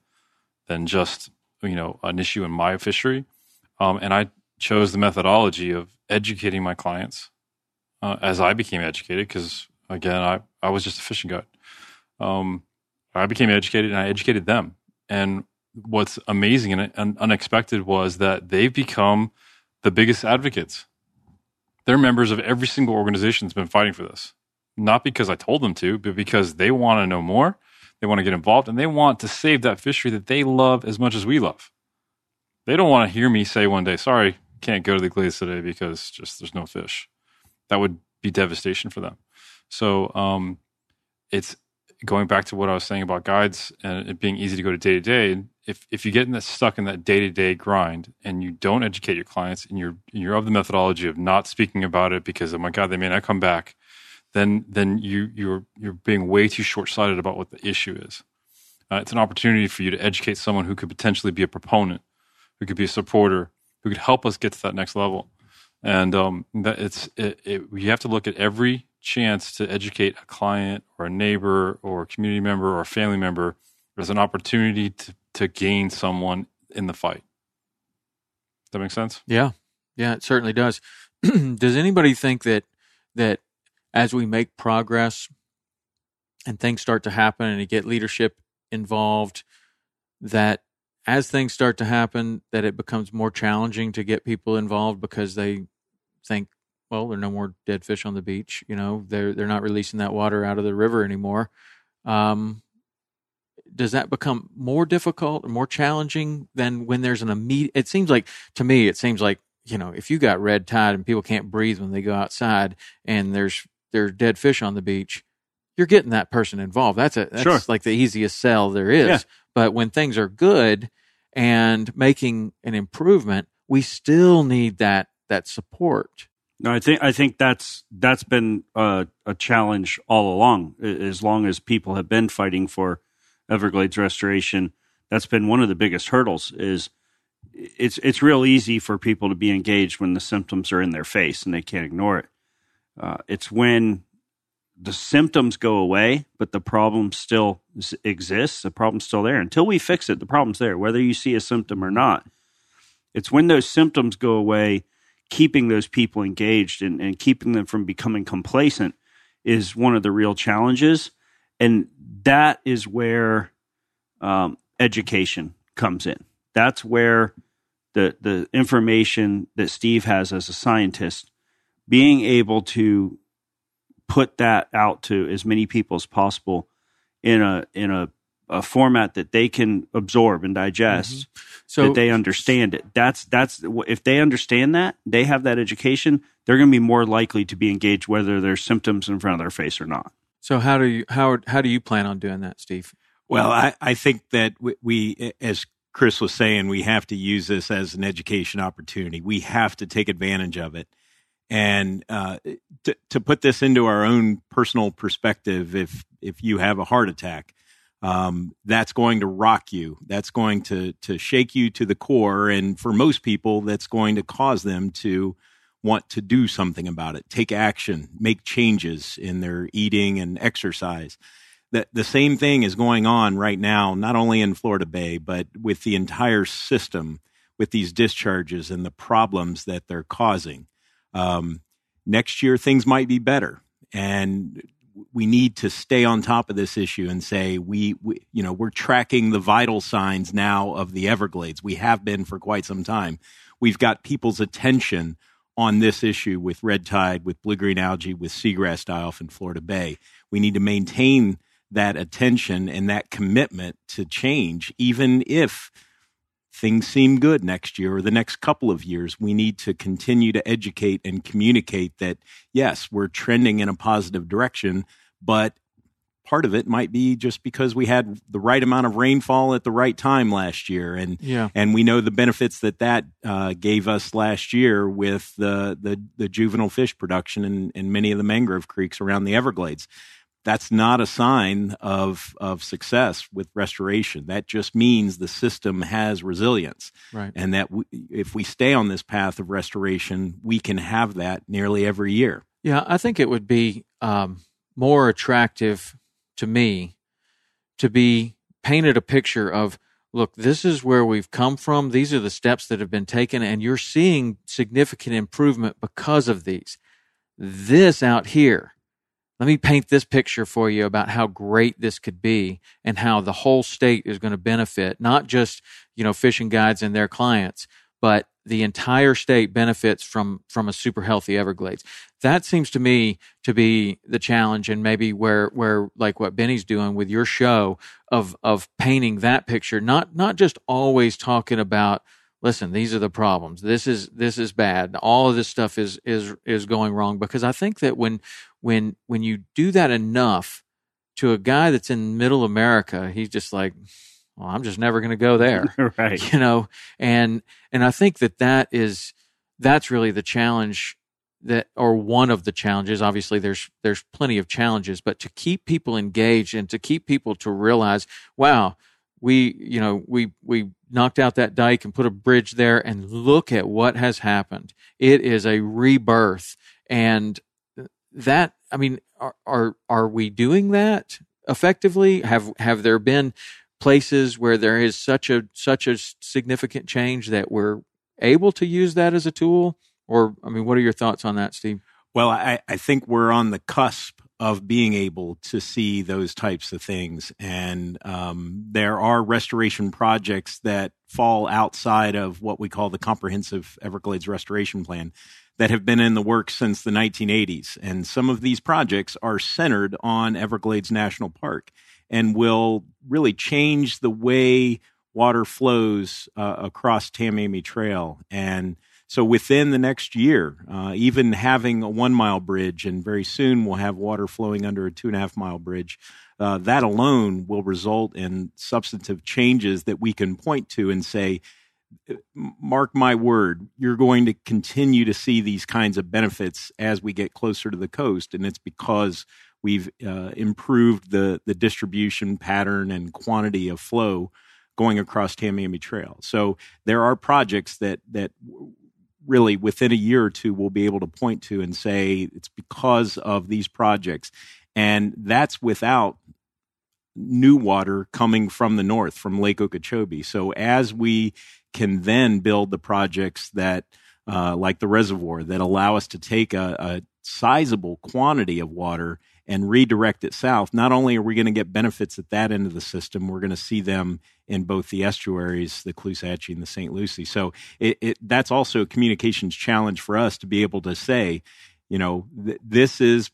than just you know an issue in my fishery, um, and I chose the methodology of educating my clients uh, as I became educated. Because again, I I was just a fishing guide. Um, I became educated, and I educated them. And what's amazing and, and unexpected was that they've become the biggest advocates. They're members of every single organization that's been fighting for this. Not because I told them to, but because they want to know more they want to get involved and they want to save that fishery that they love as much as we love. They don't want to hear me say one day, sorry, can't go to the glades today because just there's no fish. That would be devastation for them. So um, it's going back to what I was saying about guides and it being easy to go to day to day. If if you get in that stuck in that day to day grind and you don't educate your clients and you're you're of the methodology of not speaking about it because oh my god they may not come back, then then you you're you're being way too short sighted about what the issue is. Uh, it's an opportunity for you to educate someone who could potentially be a proponent, who could be a supporter, who could help us get to that next level. And um, that it's it, it, you have to look at every chance to educate a client or a neighbor or a community member or a family member as an opportunity to to gain someone in the fight. Does that make sense? Yeah, yeah, it certainly does. does anybody think that that as we make progress and things start to happen and you get leadership involved that as things start to happen that it becomes more challenging to get people involved because they think well there are no more dead fish on the beach you know? They're they're not releasing that water out of the river anymore. Um, does that become more difficult or more challenging than when there's an immediate it seems like to me it seems like you know if you got red tide and people can't breathe when they go outside and there's there's dead fish on the beach, you're getting that person involved. That's a that's Sure. like the easiest sell there is. Yeah. But when things are good and making an improvement, we still need that that support. No, I think I think that's that's been a, a challenge all along. As long as people have been fighting for Everglades restoration, that's been one of the biggest hurdles. Is it's it's real easy for people to be engaged when the symptoms are in their face and they can't ignore it. Uh, it's when the symptoms go away, but the problem still exists. The problem's still there until we fix it. The problem's there, whether you see a symptom or not. It's when those symptoms go away keeping those people engaged and, and keeping them from becoming complacent is one of the real challenges. And that is where um, education comes in. That's where the, the information that Steve has as a scientist, being able to put that out to as many people as possible in a in a, a format that they can absorb and digest mm-hmm. So that they understand it. That's that's if they understand that, they have that education, they're going to be more likely to be engaged whether there's symptoms in front of their face or not. so how do you how how do you plan on doing that, Steve? Well, I, I think that we, we, as Chris was saying, we have to use this as an education opportunity. We have to take advantage of it. And uh, to, to put this into our own personal perspective, if if you have a heart attack, um, that's going to rock you. That's going to to shake you to the core, and for most people, that's going to cause them to want to do something about it, take action, make changes in their eating and exercise. That the same thing is going on right now, not only in Florida Bay, but with the entire system, with these discharges and the problems that they're causing. Um, next year, things might be better, and we need to stay on top of this issue and say we, we, you know we're tracking the vital signs now of the Everglades. We have been for quite some time. We've got people's attention on this issue with red tide, with blue green algae, with seagrass die off in Florida Bay. We need to maintain that attention and that commitment to change, even if things seem good next year or the next couple of years. We need to continue to educate and communicate that, yes, we're trending in a positive direction, but part of it might be just because we had the right amount of rainfall at the right time last year, and Yeah. and we know the benefits that that uh, gave us last year with the the, the juvenile fish production in, in many of the mangrove creeks around the Everglades. That's not a sign of of success with restoration. That just means the system has resilience, Right. and that we, if we stay on this path of restoration, we can have that nearly every year. Yeah, I think it would be um, more attractive to me to be painted a picture of look, this is where we've come from. These are the steps that have been taken, and you're seeing significant improvement because of these. This out here, let me paint this picture for you about how great this could be and how the whole state is going to benefit, not just, you know, fishing guides and their clients, but the entire state benefits from from a super healthy Everglades. That seems to me to be the challenge and maybe where where like what Benny's doing with your show of of painting that picture, not not just always talking about listen, these are the problems. This is this is bad. All of this stuff is is is going wrong because I think that when when when you do that enough to a guy that's in middle America, he's just like, well, I'm just never going to go there right. you know and and i think that that is that's really the challenge that or one of the challenges obviously there's there's plenty of challenges but to keep people engaged and to keep people to realize wow we you know we we knocked out that dike and put a bridge there and look at what has happened. It is a rebirth. And that i mean are are, are we doing that effectively? Have have there been places where there is such a such a significant change that we're able to use that as a tool? Or i mean what are your thoughts on that steve? Well, I, I think we're on the cusp of being able to see those types of things. And um, there are restoration projects that fall outside of what we call the Comprehensive Everglades Restoration Plan that have been in the works since the 1980s. And some of these projects are centered on Everglades National Park and will really change the way water flows uh, across Tamiami Trail. And so within the next year, uh, even having a one mile bridge, and very soon we'll have water flowing under a two and a half mile bridge, uh, that alone will result in substantive changes that we can point to and say, mark my word, you're going to continue to see these kinds of benefits as we get closer to the coast. And it's because we've uh, improved the, the distribution pattern and quantity of flow going across Tamiami Trail. So there are projects that, that really within a year or two we'll be able to point to and say it's because of these projects. And that's without new water coming from the north, from Lake Okeechobee. So as we can then build the projects that, uh, like the reservoir, that allow us to take a, a sizable quantity of water and redirect it south, not only are we going to get benefits at that end of the system, we're going to see them in both the estuaries, the Caloosahatchee and the St. Lucie. So it, it, that's also a communications challenge for us to be able to say, you know, th- this is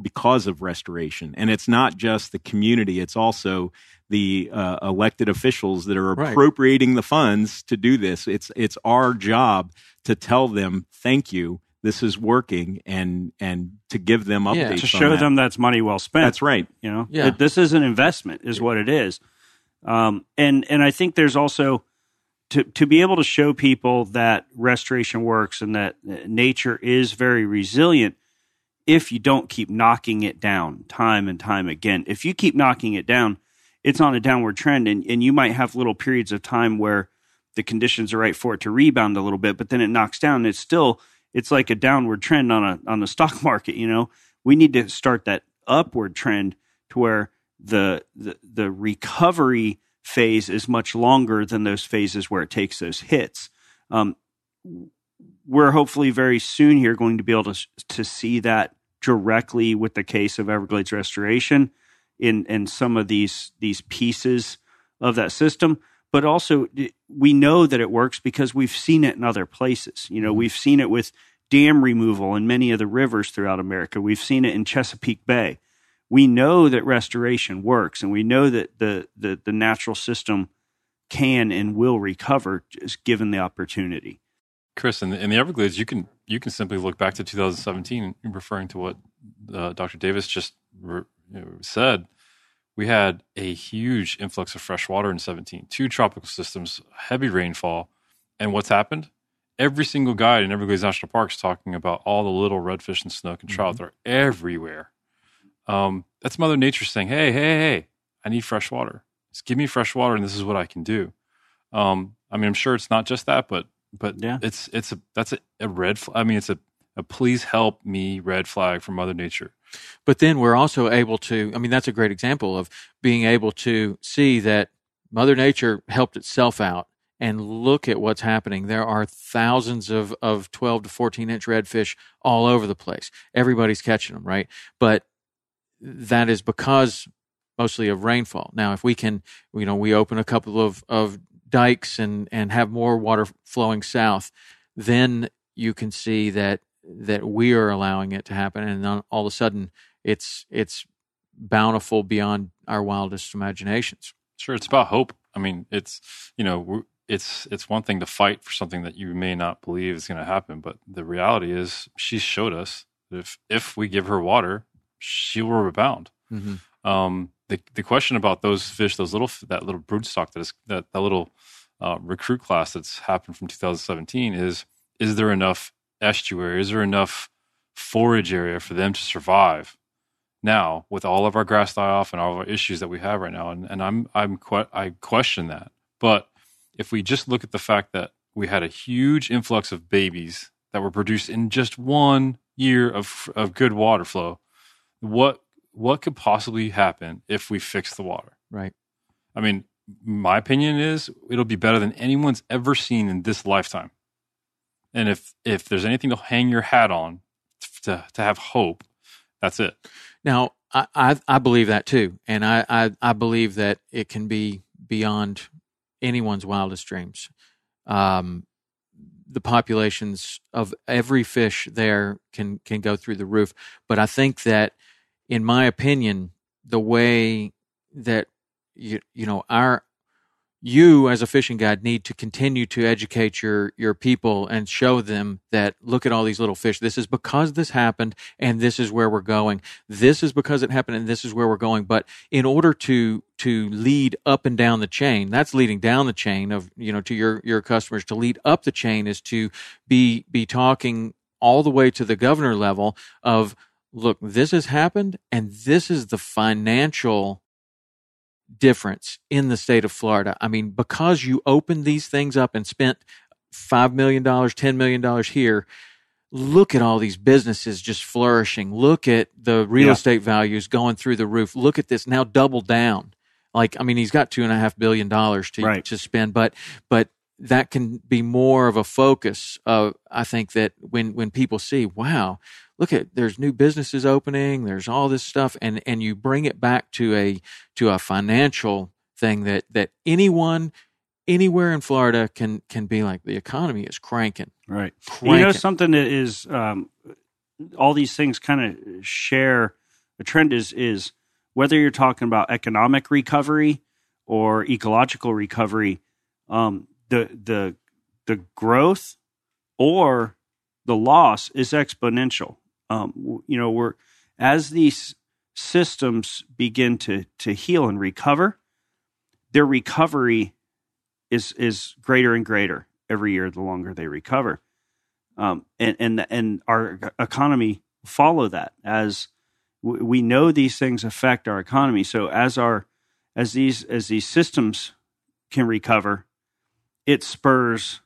because of restoration. And it's not just the community, it's also the uh, elected officials that are Right. appropriating the funds to do this. It's it's our job to tell them thank you. This is working, and and to give them updates Yeah, to on show that. them that's money well spent. That's right. You know, Yeah. That this is an investment, is what it is. Um, and and I think there's also to to be able to show people that restoration works and that uh, nature is very resilient. If you don't keep knocking it down time and time again, if you keep knocking it down, it's on a downward trend, and and you might have little periods of time where the conditions are right for it to rebound a little bit, but then it knocks down. It's still it's like a downward trend on a on the stock market. You know, we need to start that upward trend to where the the, the recovery phase is much longer than those phases where it takes those hits. Um, we're hopefully very soon here going to be able to to see that directly with the case of Everglades Restoration in in some of these these pieces of that system but also we know that it works because we've seen it in other places you know mm-hmm. we've seen it with dam removal in many of the rivers throughout America we've seen it in Chesapeake Bay we know that restoration works and we know that the the, the natural system can and will recover just given the opportunity Chris, in the, in the Everglades, you can you can simply look back to 2017, referring to what uh, Dr. Davis just re- said. We had a huge influx of fresh water in 17, two tropical systems, heavy rainfall, and what's happened? Every single guide in Everglades National Park is talking about all the little redfish and snook and trout mm-hmm. that are everywhere. Um, that's Mother Nature saying, "Hey, hey, hey, I need fresh water. Just give me fresh water, and this is what I can do." Um, I mean, I'm sure it's not just that, but but yeah, it's it's a that's a, a red. Fl- I mean, it's a, a please help me red flag from Mother Nature. But then we're also able to. I mean, that's a great example of being able to see that Mother Nature helped itself out and look at what's happening. There are thousands of, of 12 to 14 inch redfish all over the place. Everybody's catching them, right? But that is because mostly of rainfall. Now, if we can, you know, we open a couple of, of dikes and and have more water flowing south, then you can see that that we are allowing it to happen, and then all of a sudden it's it's bountiful beyond our wildest imaginations. Sure, it's about hope. I mean, it's you know it's it's one thing to fight for something that you may not believe is going to happen, but the reality is she showed us that if if we give her water, she will rebound. Mm-hmm. Um, the the question about those fish, those little that little broodstock that is that that little uh, recruit class that's happened from 2017 is is there enough estuary? Is there enough forage area for them to survive? Now, with all of our grass die off and all of our issues that we have right now, and, and I'm I'm que- I question that. But if we just look at the fact that we had a huge influx of babies that were produced in just one year of of good water flow, what what could possibly happen if we fix the water? Right. I mean, my opinion is it'll be better than anyone's ever seen in this lifetime. And if if there's anything to hang your hat on to to have hope, that's it. Now, I I, I believe that too, and I, I I believe that it can be beyond anyone's wildest dreams. Um, the populations of every fish there can can go through the roof, but I think that in my opinion, the way that you you know our you as a fishing guide need to continue to educate your your people and show them that look at all these little fish. This is because this happened and this is where we're going. This is because it happened and this is where we're going. But in order to to lead up and down the chain that's leading down the chain of you know to your your customers. To lead up the chain is to be be talking all the way to the governor level of look, this has happened, and this is the financial difference in the state of Florida. I mean, because you opened these things up and spent $5 million, $10 million here, look at all these businesses just flourishing. Look at the real yeah. estate values going through the roof. Look at this now double down. Like, I mean, he's got two and a half billion dollars to, right. to spend, but, but that can be more of a focus of, I think that when, when people see, wow, look at there's new businesses opening there's all this stuff and and you bring it back to a to a financial thing that that anyone anywhere in Florida can can be like the economy is cranking right cranking. you know something that is um, all these things kind of share the trend is is whether you're talking about economic recovery or ecological recovery um, the the the growth or the loss is exponential um, you know, we're as these systems begin to to heal and recover, their recovery is is greater and greater every year the longer they recover. Um, and and and our economy follow that as we know these things affect our economy. So as our as these as these systems can recover, it spurs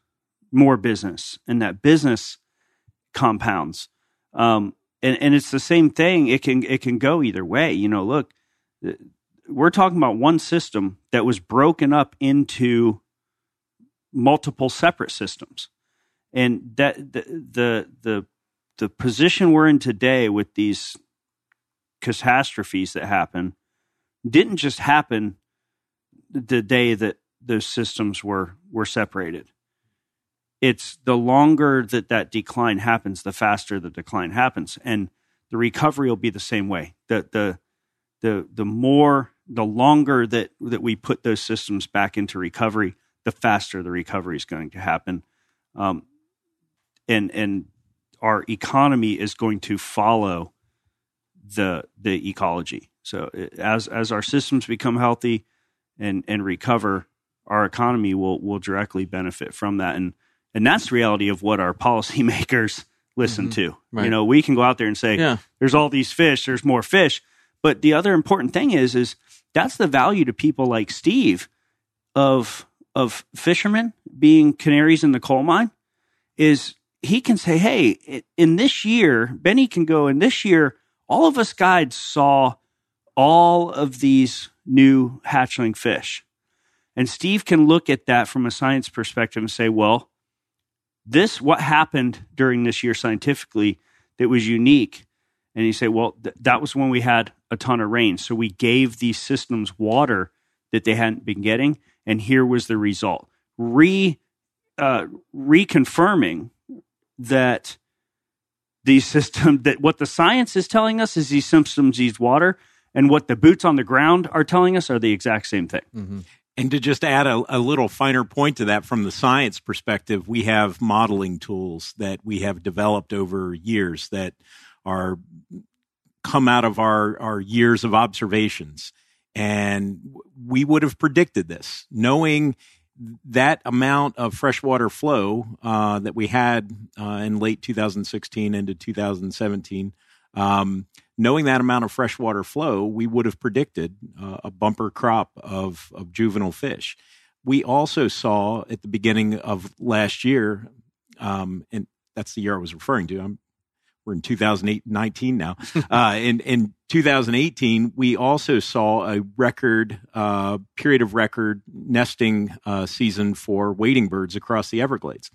more business, and that business compounds. Um, and and it's the same thing. It can it can go either way. You know, look, we're talking about one system that was broken up into multiple separate systems, and that the the the, the position we're in today with these catastrophes that happen didn't just happen the day that those systems were were separated. It's the longer that that decline happens the faster the decline happens and the recovery will be the same way. The the the the more the longer that that we put those systems back into recovery the faster the recovery is going to happen. Um, and and our economy is going to follow the the ecology. So as as our systems become healthy and and recover our economy will will directly benefit from that and and that's the reality of what our policymakers listen mm-hmm. to. Right. You know, we can go out there and say, yeah. "There's all these fish. There's more fish." But the other important thing is, is that's the value to people like Steve of of fishermen being canaries in the coal mine. Is he can say, "Hey, in this year, Benny can go. In this year, all of us guides saw all of these new hatchling fish." And Steve can look at that from a science perspective and say, well, this what happened during this year scientifically that was unique? And you say well th- that was when we had a ton of rain. So we gave these systems water that they hadn't been getting and here was the result. Re uh, reconfirming that these systems that what the science is telling us is these systems use water and what the boots on the ground are telling us are the exact same thing. Mm-hmm. And to just add a, a, little finer point to that from the science perspective, we have modeling tools that we have developed over years that are come out of our, our years of observations. And we would have predicted this, knowing that amount of freshwater flow uh, that we had uh, in late 2016 into 2017. Um, knowing that amount of freshwater flow, we would have predicted uh, a bumper crop of, of juvenile fish. We also saw at the beginning of last year, um, and that's the year I was referring to. I'm, we're in 2019 now. uh, in, in 2018, we also saw a record uh, period of record nesting uh, season for wading birds across the Everglades.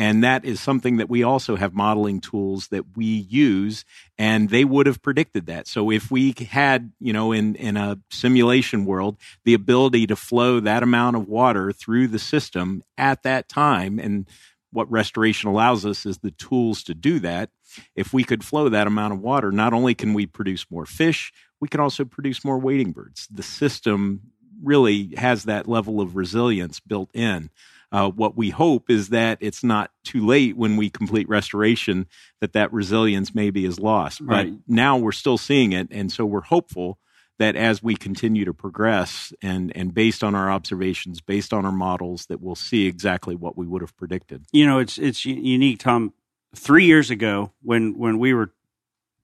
And that is something that we also have modeling tools that we use, and they would have predicted that. So if we had, you know, in, in a simulation world, the ability to flow that amount of water through the system at that time, and what restoration allows us is the tools to do that. If we could flow that amount of water, not only can we produce more fish, we can also produce more wading birds. The system really has that level of resilience built in. Uh, what we hope is that it's not too late when we complete restoration that that resilience maybe is lost. Right. But now we're still seeing it, and so we're hopeful that as we continue to progress and and based on our observations, based on our models, that we'll see exactly what we would have predicted. You know, it's it's unique, Tom. Three years ago, when when we were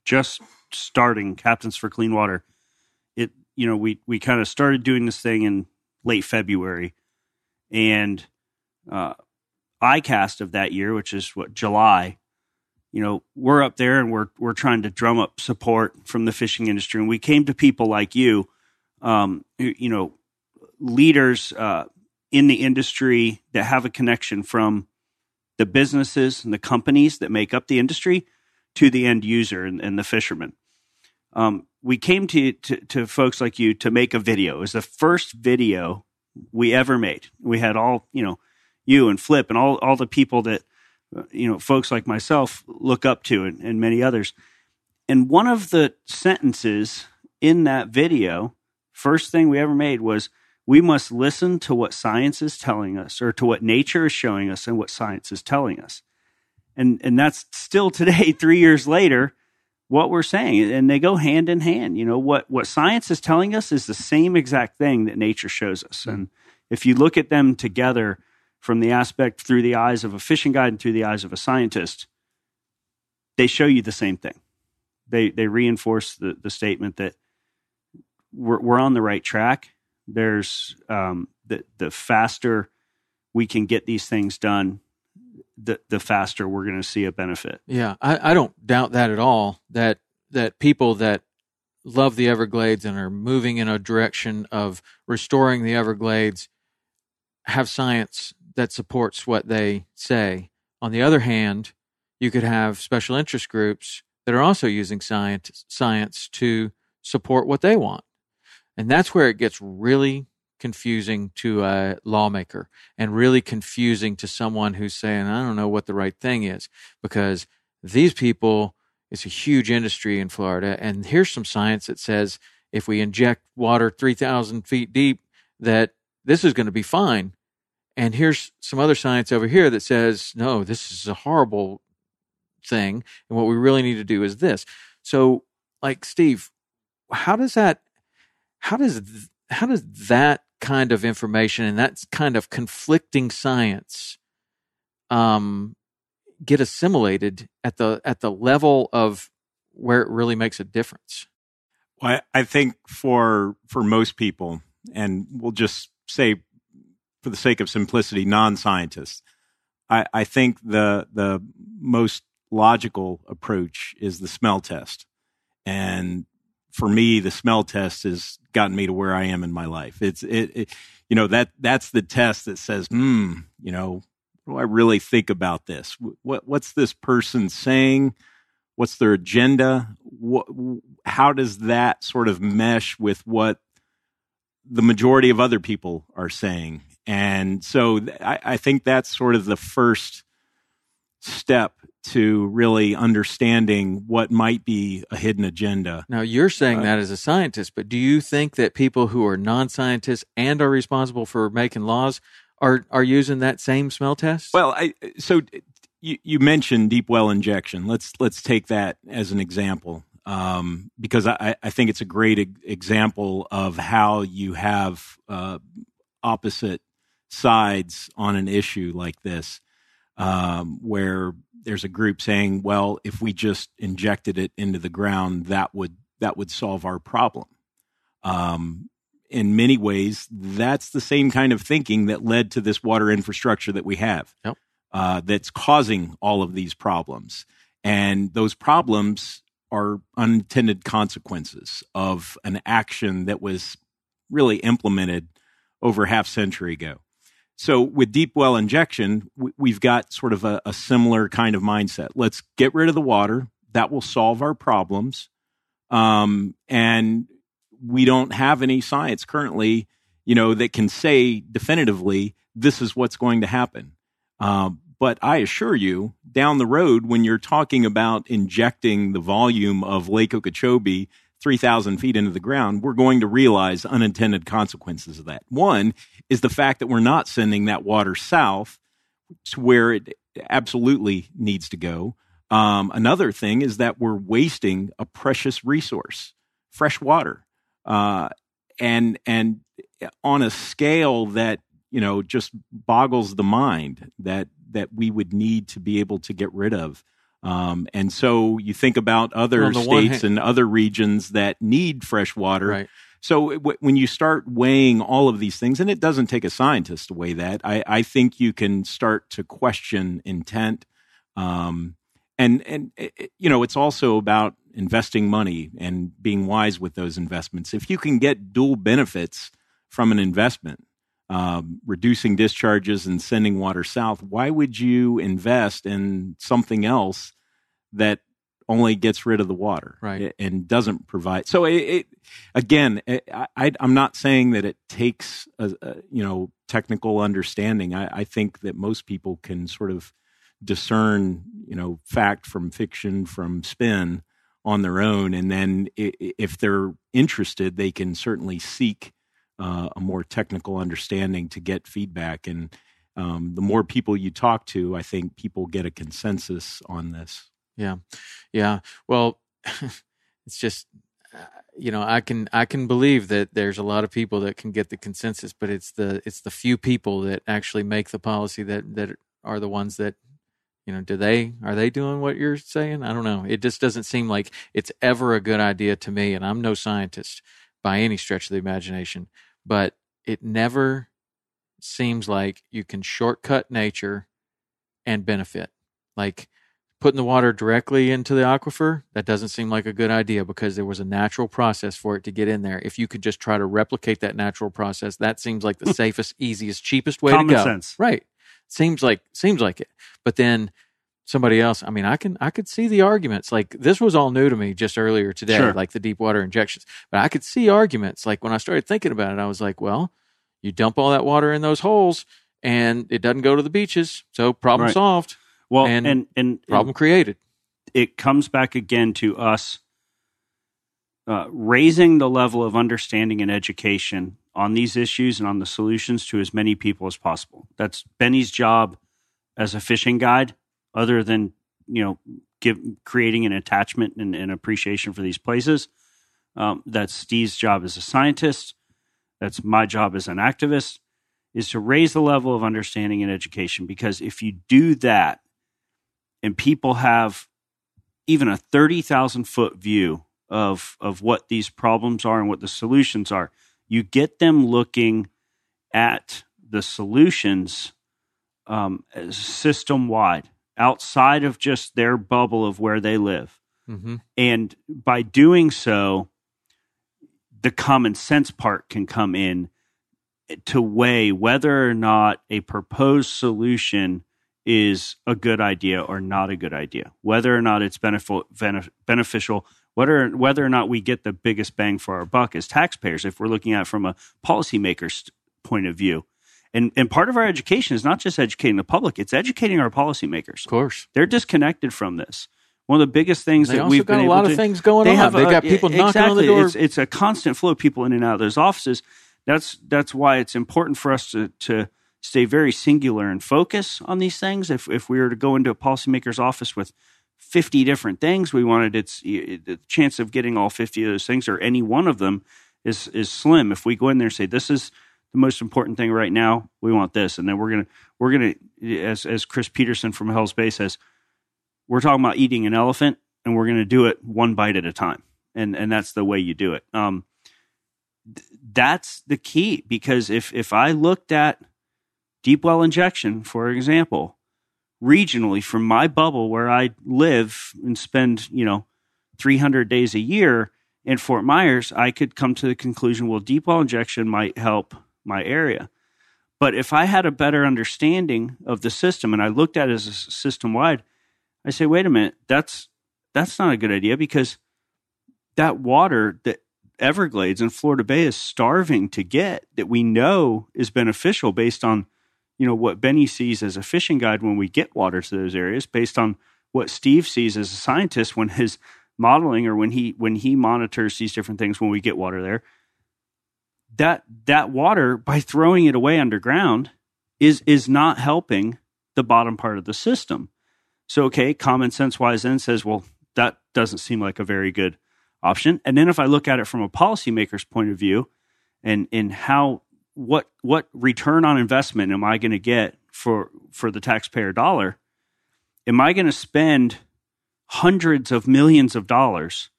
just starting Captains for Clean Water, it you know we we kind of started doing this thing in late February, and uh, ICAST of that year, which is what July, you know, we're up there and we're we're trying to drum up support from the fishing industry, and we came to people like you, um, you know, leaders uh, in the industry that have a connection from the businesses and the companies that make up the industry to the end user and, and the fishermen. Um, we came to, to, to folks like you to make a video. It was the first video we ever made. We had all you know you and Flip and all all the people that uh, you know folks like myself look up to and, and many others. And one of the sentences in that video, first thing we ever made was we must listen to what science is telling us or to what nature is showing us and what science is telling us. And and that's still today 3 years later what we're saying and they go hand in hand you know what what science is telling us is the same exact thing that nature shows us and if you look at them together from the aspect through the eyes of a fishing guide and through the eyes of a scientist, they show you the same thing. They they reinforce the, the statement that we're we're on the right track. There's um, the the faster we can get these things done, the the faster we're going to see a benefit. Yeah, I, I don't doubt that at all. That that people that love the Everglades and are moving in a direction of restoring the Everglades have science that supports what they say. On the other hand, you could have special interest groups that are also using science science to support what they want. And that's where it gets really confusing to a lawmaker and really confusing to someone who's saying, I don't know what the right thing is because these people, it's a huge industry in Florida. And here's some science that says if we inject water 3,000 feet deep, that this is going to be fine. And here's some other science over here that says, no, this is a horrible thing. And what we really need to do is this. So, like, Steve, how does that, how does, how does that kind of information and that kind of conflicting science um, get assimilated at the at the level of where it really makes a difference? Well, I think for for most people, and we'll just say for the sake of simplicity, non-scientists, I, I think the the most logical approach is the smell test, and for me, the smell test has gotten me to where I am in my life. It's it, it you know that that's the test that says, hmm, you know, what do I really think about this? What what's this person saying? What's their agenda? What, how does that sort of mesh with what the majority of other people are saying? And so I, I think that's sort of the first step to really understanding what might be a hidden agenda. Now, you're saying uh, that as a scientist, but do you think that people who are non scientists and are responsible for making laws are, are using that same smell test? Well, I, so you, you mentioned deep well injection. Let's, let's take that as an example. Um, because I, I think it's a great example of how you have uh, opposite sides on an issue like this um, where there's a group saying, well, if we just injected it into the ground, that would that would solve our problem. Um, in many ways, that's the same kind of thinking that led to this water infrastructure that we have. Yep. Uh, that's causing all of these problems, and those problems are unintended consequences of an action that was really implemented over half century ago. So with deep well injection, we've got sort of a, a, similar kind of mindset. Let's get rid of the water. That will solve our problems. Um, and we don't have any science currently, you know, that can say definitively this is what's going to happen. Um, but I assure you, down the road, when you're talking about injecting the volume of Lake Okeechobee 3,000 feet into the ground, we're going to realize unintended consequences of that. One is the fact that we're not sending that water south to where it absolutely needs to go. Um, another thing is that we're wasting a precious resource, fresh water, uh, and and on a scale that you know just boggles the mind that that we would need to be able to get rid of. Um, and so you think about other states hand, and other regions that need fresh water. Right. So w- when you start weighing all of these things, and it doesn't take a scientist to weigh that, I, I think you can start to question intent. Um, and and it, you know, it's also about investing money and being wise with those investments. If you can get dual benefits from an investment, um, reducing discharges and sending water south, why would you invest in something else that only gets rid of the water right. and doesn't provide. So it, it again, it, I, am not saying that it takes a, a you know technical understanding. I, I, think that most people can sort of discern you know fact from fiction from spin on their own, and then if they're interested, they can certainly seek uh, a more technical understanding to get feedback and. Um, the more people you talk to, I think people get a consensus on this. Yeah. Yeah. Well, it's just uh, you know, I can I can believe that there's a lot of people that can get the consensus, but it's the it's the few people that actually make the policy that that are the ones that you know, do they are they doing what you're saying? I don't know. It just doesn't seem like it's ever a good idea to me and I'm no scientist by any stretch of the imagination, but it never seems like you can shortcut nature and benefit. Like putting the water directly into the aquifer, that doesn't seem like a good idea because there was a natural process for it to get in there. If you could just try to replicate that natural process, that seems like the hmm. safest, easiest, cheapest way Common to go. sense. Right. Seems like seems like it. But then somebody else, I mean, I can I could see the arguments. Like this was all new to me just earlier today, Sure. like the deep water injections. But I could see arguments. Like when I started thinking about it, I was like, well, you dump all that water in those holes and it doesn't go to the beaches. So problem Right. solved. Well, And and and, Problem created. it comes back again to us uh, raising the level of understanding and education on these issues and on the solutions to as many people as possible. That's Benny's job as a fishing guide, other than you know give creating an attachment and, and appreciation for these places. Um, that's Steve's job as a scientist. That's my job as an activist. Is to raise the level of understanding and education because if you do that, and people have even a 30,000 foot view of of what these problems are and what the solutions are you get them looking at the solutions um, system wide outside of just their bubble of where they live Mm-hmm. and by doing so the common sense part can come in to weigh whether or not a proposed solution is a good idea or not a good idea, whether or not it's benef- beneficial, whether whether or not we get the biggest bang for our buck as taxpayers, if we're looking at it from a policymaker's point of view. And and part of our education is not just educating the public; it's educating our policymakers. Of course. They're disconnected from this. One of the biggest things They that we've got been a lot to, of things going they on. have They've a- got people knocking on the door. It's, it's a constant flow of people in and out of those offices. That's that's why it's important for us to to stay very singular and focus on these things. If if we were to go into a policymaker's office with fifty different things, we wanted it's the chance of getting all fifty of those things or any one of them is is slim. If we go in there and say this is the most important thing right now, we want this, and then we're gonna we're gonna as as Chris Peterson from Hell's Bay says, we're talking about eating an elephant, and we're gonna do it one bite at a time, and and that's the way you do it. Um, th- that's the key because if if I looked at deep well injection, for example, regionally from my bubble where I live and spend, you know, 300 days a year in Fort Myers, I could come to the conclusion, well, deep well injection might help my area. But if I had a better understanding of the system and I looked at it as a system wide, I say, wait a minute, that's that's not a good idea because that water that Everglades and Florida Bay is starving to get that we know is beneficial based on you know what Benny sees as a fishing guide when we get water to those areas based on what Steve sees as a scientist when his modeling or when he when he monitors these different things when we get water there. That that water by throwing it away underground is is not helping the bottom part of the system. So okay common sense wise then says well that doesn't seem like a very good option. And then if i look at it from a policymaker's point of view and in how what what return on investment am I going to get for for the taxpayer dollar? Am I going to spend hundreds of millions of dollars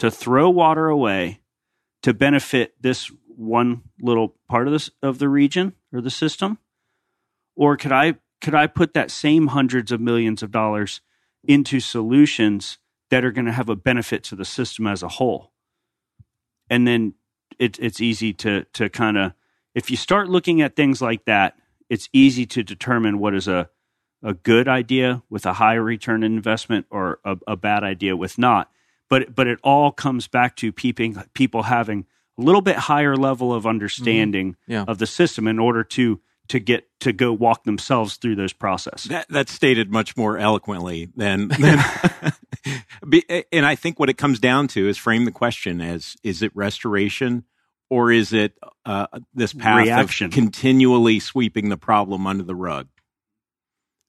to throw water away to benefit this one little part of this of the region or the system? Or could I could I put that same hundreds of millions of dollars into solutions that are going to have a benefit to the system as a whole? And then it, it's easy to to kind of if you start looking at things like that, it's easy to determine what is a a good idea with a high return on investment or a, a bad idea with not. But but it all comes back to peeping, people having a little bit higher level of understanding mm-hmm. Yeah. of the system in order to to get to go walk themselves through those processes. That, that's stated much more eloquently than, than and I think what it comes down to is frame the question as is it restoration or is it uh, this path Reaction. of continually sweeping the problem under the rug?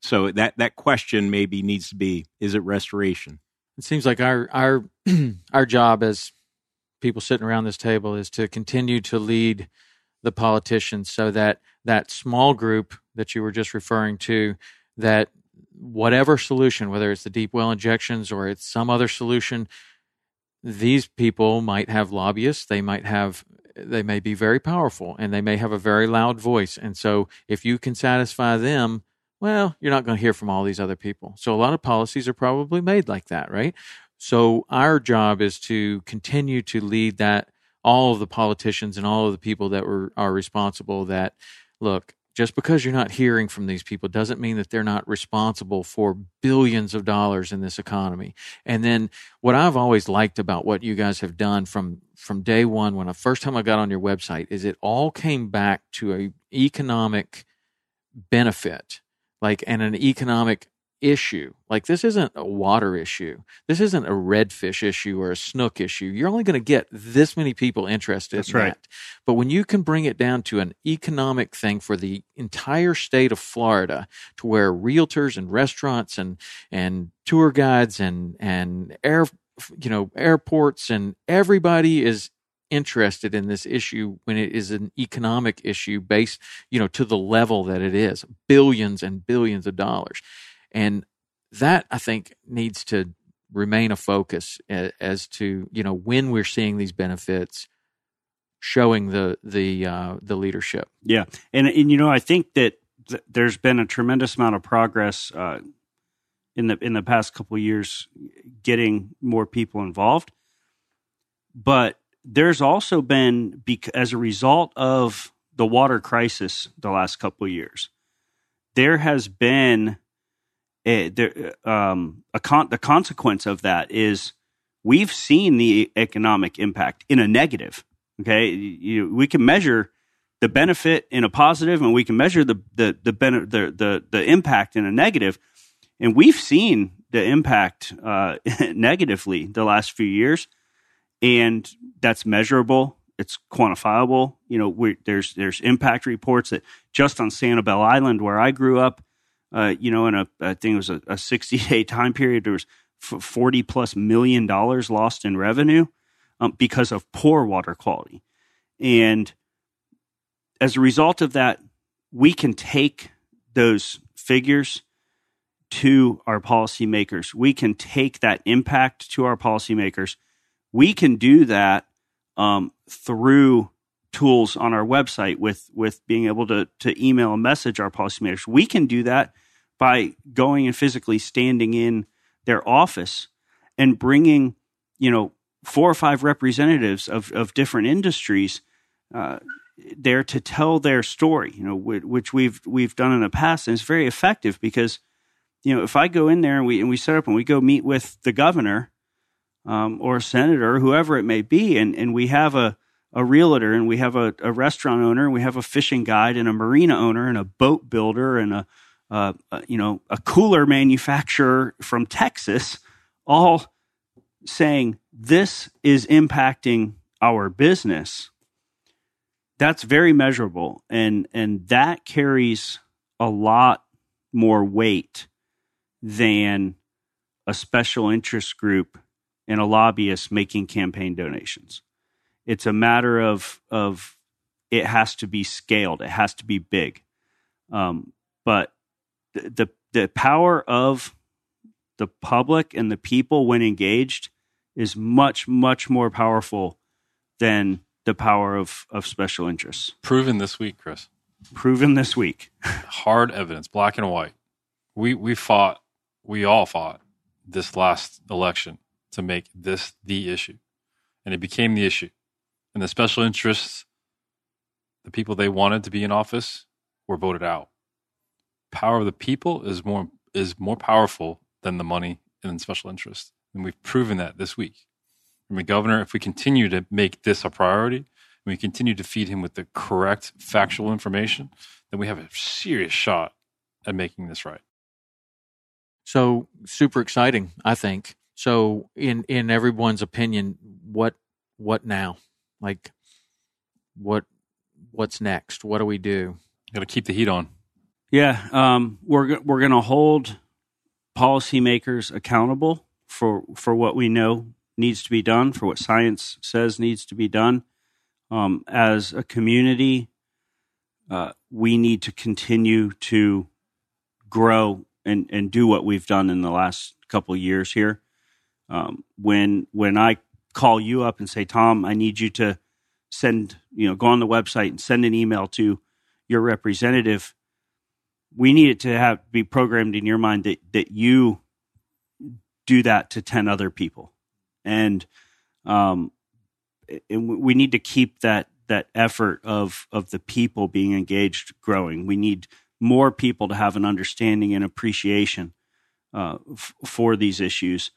So that that question maybe needs to be is it restoration? It seems like our our our job as people sitting around this table is to continue to lead the politicians so that that small group that you were just referring to that whatever solution whether it's the deep well injections or it's some other solution these people might have lobbyists they might have they may be very powerful and they may have a very loud voice. And so if you can satisfy them, well, you're not going to hear from all these other people. So a lot of policies are probably made like that, right? So our job is to continue to lead that all of the politicians and all of the people that were are responsible that look just because you're not hearing from these people doesn't mean that they're not responsible for billions of dollars in this economy. And then what I've always liked about what you guys have done from from day one when the first time I got on your website is it all came back to a economic benefit like and an economic issue. Like this isn't a water issue. This isn't a redfish issue or a snook issue. You're only going to get this many people interested That's in right. that. But when you can bring it down to an economic thing for the entire state of Florida to where realtors and restaurants and and tour guides and and air you know airports and everybody is interested in this issue when it is an economic issue based you know to the level that it is billions and billions of dollars and that I think needs to remain a focus as to you know when we're seeing these benefits, showing the the uh, the leadership. Yeah, and and you know I think that th- there's been a tremendous amount of progress uh, in the in the past couple years, getting more people involved. But there's also been as a result of the water crisis the last couple years, there has been a, there, um, a con- the consequence of that is we've seen the economic impact in a negative. Okay, you, we can measure the benefit in a positive, and we can measure the the the bene- the, the the impact in a negative. And we've seen the impact uh, negatively the last few years, and that's measurable. It's quantifiable. You know, there's there's impact reports that just on Sanibel Island, where I grew up, uh, you know, in a I think it was a, a 60 day time period, there was 40 plus million dollars lost in revenue um, because of poor water quality. And as a result of that, we can take those figures to our policymakers. We can take that impact to our policymakers. We can do that um, through tools on our website with with being able to to email a message our policymakers. We can do that by going and physically standing in their office and bringing, you know, four or five representatives of, of different industries uh, there to tell their story, you know, which we've we've done in the past, and it's very effective because, you know, if I go in there and we and we set up and we go meet with the governor, um, or senator, whoever it may be, and and we have a a realtor and we have a, a restaurant owner and we have a fishing guide and a marina owner and a boat builder and a, uh, a you know a cooler manufacturer from Texas, all saying this is impacting our business. That's very measurable and and that carries a lot more weight than a special interest group and a lobbyist making campaign donations. It's a matter of of it has to be scaled. It has to be big. Um, but the, the the power of the public and the people when engaged is much much more powerful than the power of of special interests. Proven this week, Chris. proven this week. Hard evidence, black and white. We we fought, we all fought this last election to make this the issue, and it became the issue. And the special interests, the people they wanted to be in office, were voted out. Power of the people is more is more powerful than the money and special interests. and we've proven that this week. I mean, Governor, if we continue to make this a priority, and we continue to feed him with the correct factual information, then we have a serious shot at making this right. So super exciting, I think. So in in everyone's opinion, what what now? Like what what's next? What do we do? Got to keep the heat on. Yeah, um, we're go- we're going to hold policymakers accountable for for what we know needs to be done, for what science says needs to be done. Um, as a community, uh, we need to continue to grow and and do what we've done in the last couple years here. Um, when when I call you up and say, Tom, I need you to send you know go on the website and send an email to your representative we need it to have be programmed in your mind that that you do that to 10 other people and um and we need to keep that that effort of of the people being engaged growing we need more people to have an understanding and appreciation uh, f- for these issues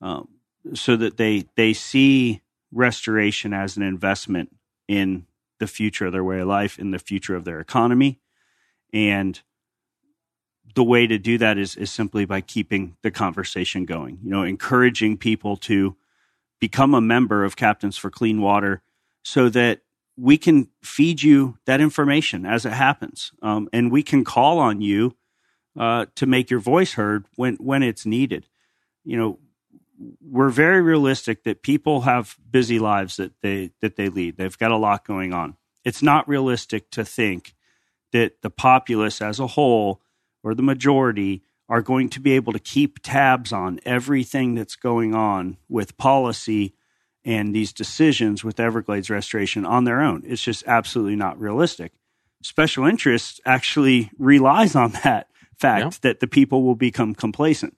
um, so that they they see restoration as an investment in the future of their way of life in the future of their economy and the way to do that is is simply by keeping the conversation going. You know, encouraging people to become a member of Captains for Clean Water, so that we can feed you that information as it happens, um, and we can call on you uh, to make your voice heard when when it's needed. You know, we're very realistic that people have busy lives that they that they lead. They've got a lot going on. It's not realistic to think that the populace as a whole or the majority are going to be able to keep tabs on everything that's going on with policy and these decisions with Everglades restoration on their own. It's just absolutely not realistic. Special interest actually relies on that fact yeah. that the people will become complacent.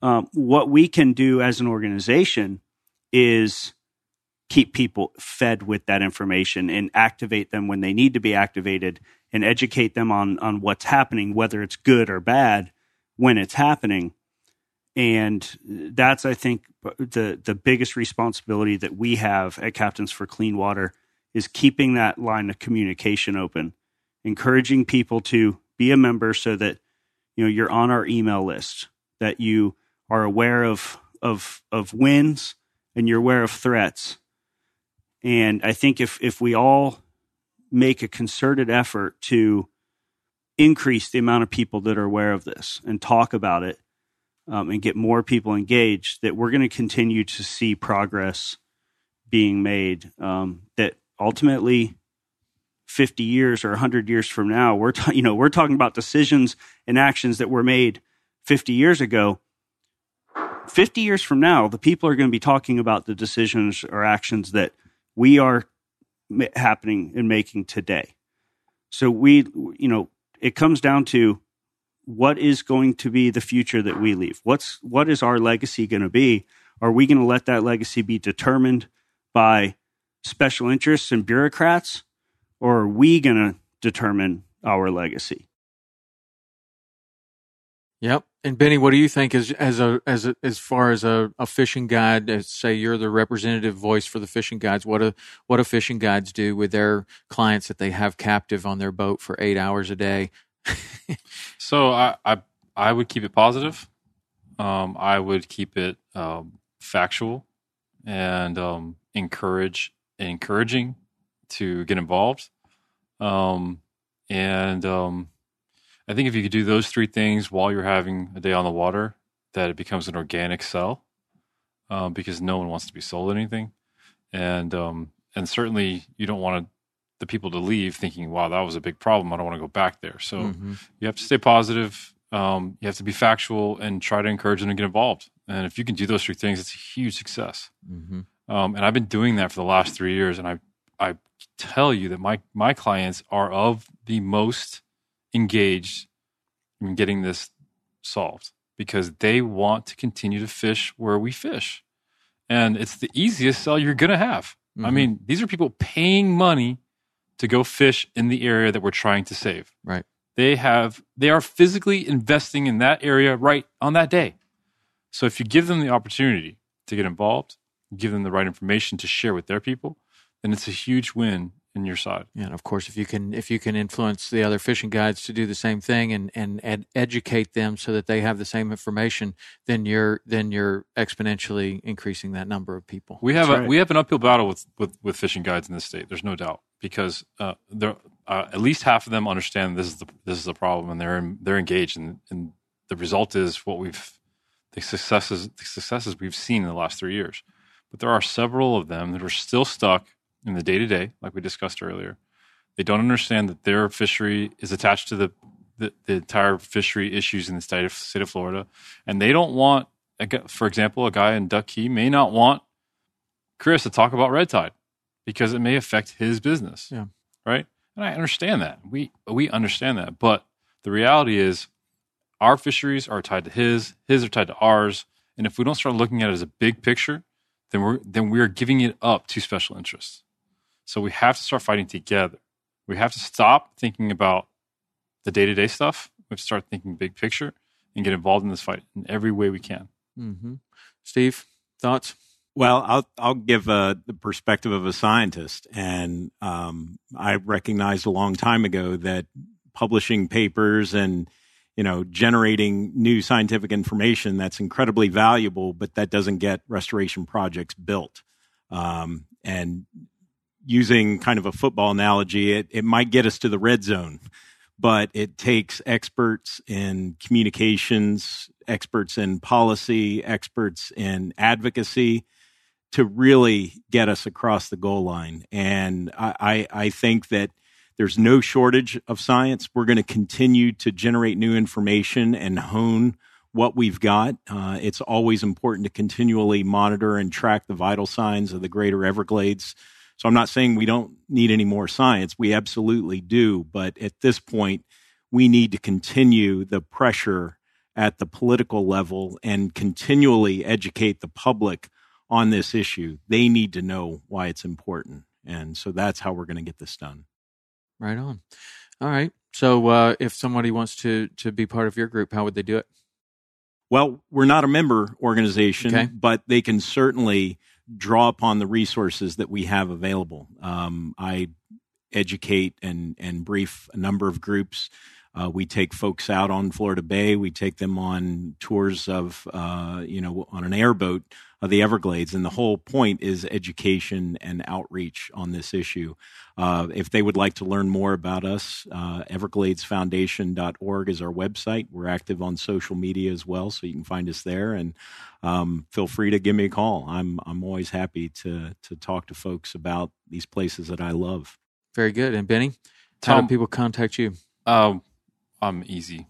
Um, what we can do as an organization is keep people fed with that information and activate them when they need to be activated and educate them on on what's happening, whether it's good or bad, when it's happening. And that's, I think, the the biggest responsibility that we have at Captains for Clean Water is keeping that line of communication open, encouraging people to be a member so that you know you're on our email list, that you are aware of of of wins and you're aware of threats. And I think if if we all make a concerted effort to increase the amount of people that are aware of this and talk about it um, and get more people engaged, that we're going to continue to see progress being made. Um, that ultimately, 50 years or 100 years from now, we're ta- you know we're talking about decisions and actions that were made 50 years ago. 50 years from now, the people are going to be talking about the decisions or actions that we are happening and making today. So we, you know, it comes down to what is going to be the future that we leave. What's what is our legacy going to be? Are we going to let that legacy be determined by special interests and bureaucrats, or are we going to determine our legacy? Yep. And Benny, what do you think as as a as a, as far as a, a fishing guide? As say you're the representative voice for the fishing guides. What do what do fishing guides do with their clients that they have captive on their boat for eight hours a day? So I, I I would keep it positive. Um, I would keep it um, factual and um, encourage encouraging to get involved. Um, and um, I think if you could do those three things while you're having a day on the water, that it becomes an organic sell um, because no one wants to be sold anything, and um, and certainly you don't want to, the people to leave thinking, "Wow, that was a big problem. I don't want to go back there." So mm-hmm. you have to stay positive. Um, you have to be factual and try to encourage them to get involved. And if you can do those three things, it's a huge success. Mm-hmm. Um, and I've been doing that for the last three years, and I I tell you that my my clients are of the most engaged in getting this solved because they want to continue to fish where we fish. And it's the easiest sell you're going to have. Mm-hmm. I mean, these are people paying money to go fish in the area that we're trying to save. Right. They have they are physically investing in that area right on that day. So if you give them the opportunity to get involved, give them the right information to share with their people, then it's a huge win in your side. Yeah, and of course, if you can if you can influence the other fishing guides to do the same thing and and ed- educate them so that they have the same information, then you're then you're exponentially increasing that number of people. We have That's a right. we have an uphill battle with, with with fishing guides in this state. There's no doubt because uh, there uh, at least half of them understand this is the this is the problem and they're in, they're engaged and and the result is what we've the successes the successes we've seen in the last three years. But there are several of them that are still stuck in the day to day, like we discussed earlier. They don't understand that their fishery is attached to the, the, the entire fishery issues in the state of, state of Florida. And they don't want, for example, a guy in Duck Key may not want Chris to talk about red tide because it may affect his business. Yeah. Right. And I understand that. We we understand that. But the reality is our fisheries are tied to his, his are tied to ours. And if we don't start looking at it as a big picture, then we're then we're giving it up to special interests. So we have to start fighting together. We have to stop thinking about the day to day stuff. We have to start thinking big picture and get involved in this fight in every way we can. Mm-hmm. Steve, thoughts? Well, I'll I'll give uh, the perspective of a scientist, and um, I recognized a long time ago that publishing papers and you know generating new scientific information that's incredibly valuable, but that doesn't get restoration projects built. Um, and using kind of a football analogy, it, it might get us to the red zone, but it takes experts in communications, experts in policy, experts in advocacy to really get us across the goal line. And I, I, I think that there's no shortage of science. We're going to continue to generate new information and hone what we've got. Uh, it's always important to continually monitor and track the vital signs of the greater Everglades. So I'm not saying we don't need any more science. We absolutely do. But at this point, we need to continue the pressure at the political level and continually educate the public on this issue. They need to know why it's important. And so that's how we're going to get this done. Right on. All right. So uh, if somebody wants to to be part of your group, how would they do it? Well, we're not a member organization, Okay. but they can certainly draw upon the resources that we have available. Um, I educate and and brief a number of groups. Uh, we take folks out on Florida Bay. We take them on tours of, uh, you know, on an airboat of the Everglades. And the whole point is education and outreach on this issue. Uh, if they would like to learn more about us, uh, evergladesfoundation.org is our website. We're active on social media as well, so you can find us there. And um, feel free to give me a call. I'm I'm always happy to to talk to folks about these places that I love. Very good. And Benny, how do people contact you? Um, I'm easy.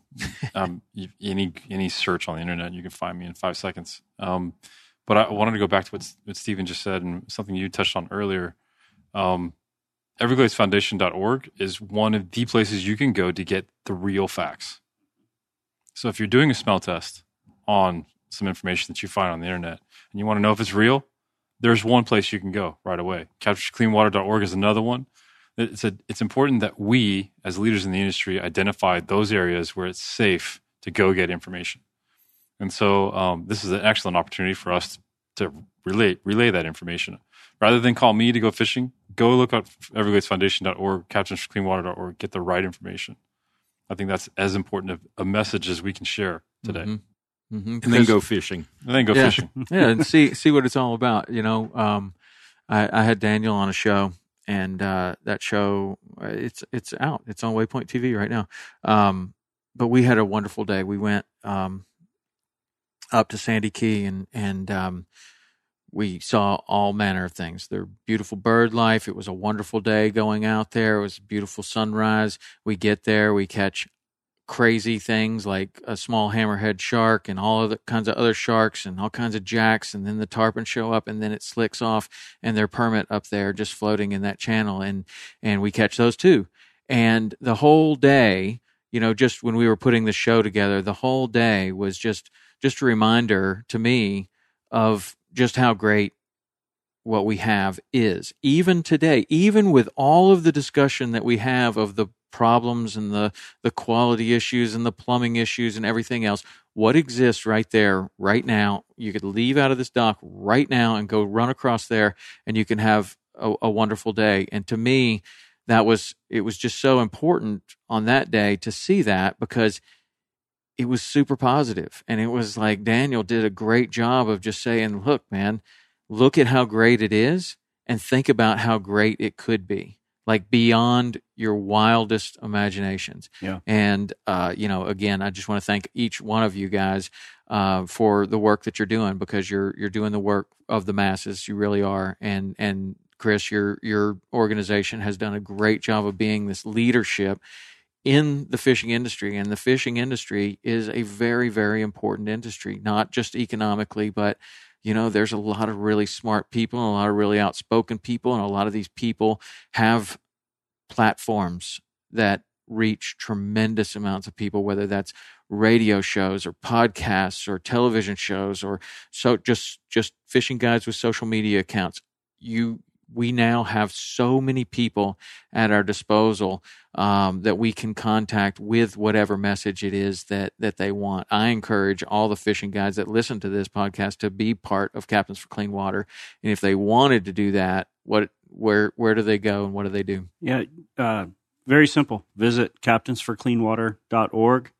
Um, any any search on the internet, you can find me in five seconds. Um, but I wanted to go back to what, what Stephen just said and something you touched on earlier. Um, EvergladesFoundation.org is one of the places you can go to get the real facts. So if you're doing a smell test on some information that you find on the internet and you want to know if it's real, there's one place you can go right away. CaptainsForCleanWater.org is another one it's a, it's important that we as leaders in the industry identify those areas where it's safe to go get information and so um, this is an excellent opportunity for us to relay relay that information rather than call me to go fishing go look up evergladesfoundation.org captainsforcleanwater.org get the right information i think that's as important of a message as we can share today Mhm. Mhm. And then go fishing. and then go Yeah. fishing yeah, and see see what it's all about. You know, um, I, I had Daniel on a show, and uh, that show uh, it's it's out. It's on Waypoint TV right now. Um, but we had a wonderful day. We went um, up to Sandy Key, and and um, we saw all manner of things. Their beautiful bird life. It was a wonderful day going out there. It was a beautiful sunrise. We get there, we catch crazy things like a small hammerhead shark and all other kinds of other sharks and all kinds of jacks and then the tarpon show up and then it slicks off and their permit up there just floating in that channel and and we catch those too. And the whole day you know just when we were putting the show together the whole day was just just a reminder to me of just how great what we have is. Even today even with all of the discussion that we have of the problems and the the quality issues and the plumbing issues and everything else what exists right there right now you could leave out of this dock right now and go run across there and you can have a, a wonderful day. And to me that was it was just so important on that day to see that because it was super positive. And it was like daniel did a great job of just saying look man look at how great it is and think about how great it could be like beyond your wildest imaginations. Yeah. and uh, you know again i just want to thank each one of you guys uh, for the work that you're doing because you're you're doing the work of the masses. You really are. And and chris your your organization has done a great job of being this leadership in the fishing industry. And the fishing industry is a very very important industry not just economically but you know, there's a lot of really smart people and a lot of really outspoken people, and a lot of these people have platforms that reach tremendous amounts of people, whether that's radio shows or podcasts or television shows or so just just fishing guides with social media accounts. You we now have so many people at our disposal um, that we can contact with whatever message it is that that they want. I encourage all the fishing guides that listen to this podcast to be part of Captains for Clean Water, and if they wanted to do that, what where where do they go and what do they do? Yeah, uh, very simple. Visit captainsforcleanwater.org.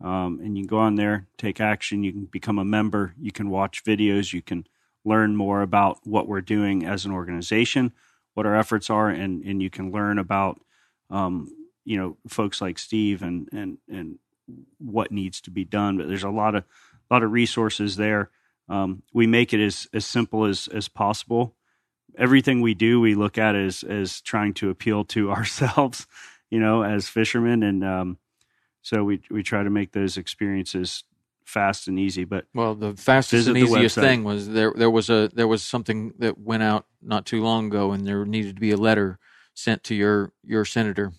Um, and you can go on there, take action. You can become a member. You can watch videos. You can learn more about what we're doing as an organization, what our efforts are, and and you can learn about um, you know folks like Steve and and and what needs to be done. But there's a lot of a lot of resources there. Um, we make it as as simple as as possible. Everything we do, we look at as as trying to appeal to ourselves, you know, as fishermen, and um, so we we try to make those experiences fast and easy. But well, the fastest and easiest thing was there. There was a there was something that went out not too long ago, and there needed to be a letter sent to your your senator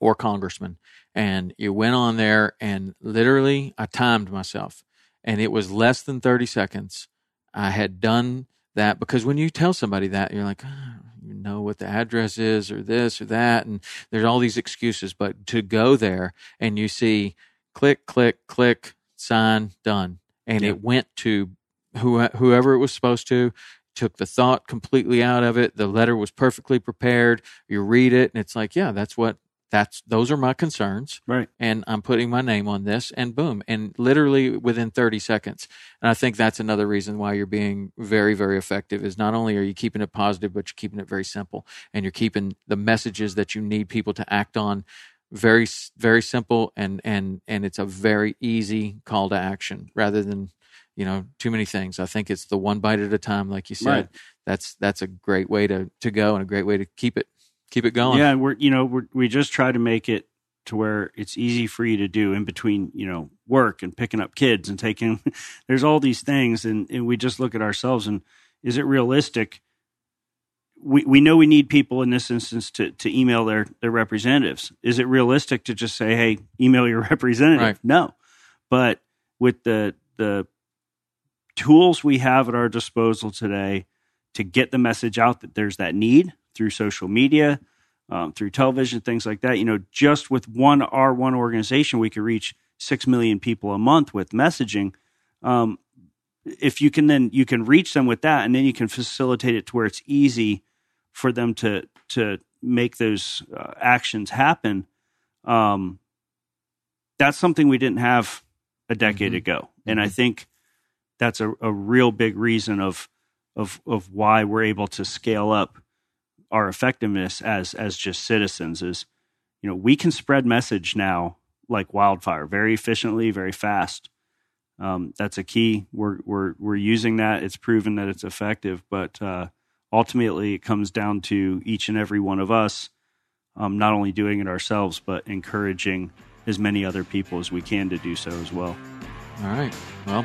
or congressman, and you went on there and literally I timed myself, and it was less than thirty seconds. I had done that because when you tell somebody that, you're like. "Ah, you know what the address is or this or that and there's all these excuses but to go there and you see click click click sign done. And it went to who, whoever it was supposed to took the thought completely out of it. The letter was perfectly prepared. You read it and it's like yeah that's what that's those are my concerns. Right, and i'm putting my name on this and boom. And literally within 30 seconds. And i think that's another reason why you're being very very effective is not only are you keeping it positive but you're keeping it very simple. And you're keeping the messages that you need people to act on very very simple and and and it's a very easy call to action rather than you know too many things i think it's the one bite at a time like you said Right. that's that's a great way to to go and a great way to keep it keep it going yeah. We're you know we're, we just try to make it to where it's easy for you to do in between you know work and picking up kids and taking. there's all these things, and and we just look at ourselves and is it realistic? We, we know we need people in this instance to, to email their, their representatives. Is it realistic to just say, hey, email your representative? Right. No. But with the the tools we have at our disposal today to get the message out that there's that need through social media, um, through television, things like that. You know, just with one our one organization, we could reach six million people a month with messaging. Um, if you can then you can reach them with that, and then you can facilitate it to where it's easy for them to to make those uh, actions happen. Um, that's something we didn't have a decade Mhm. ago, and I think that's a, a real big reason of of of why we're able to scale up our effectiveness as as just citizens is you know we can spread message now like wildfire very efficiently very fast. Um, that's a key. We're we're we're using that. It's proven that it's effective. But uh, ultimately it comes down to each and every one of us um, not only doing it ourselves but encouraging as many other people as we can to do so as well All right. Well,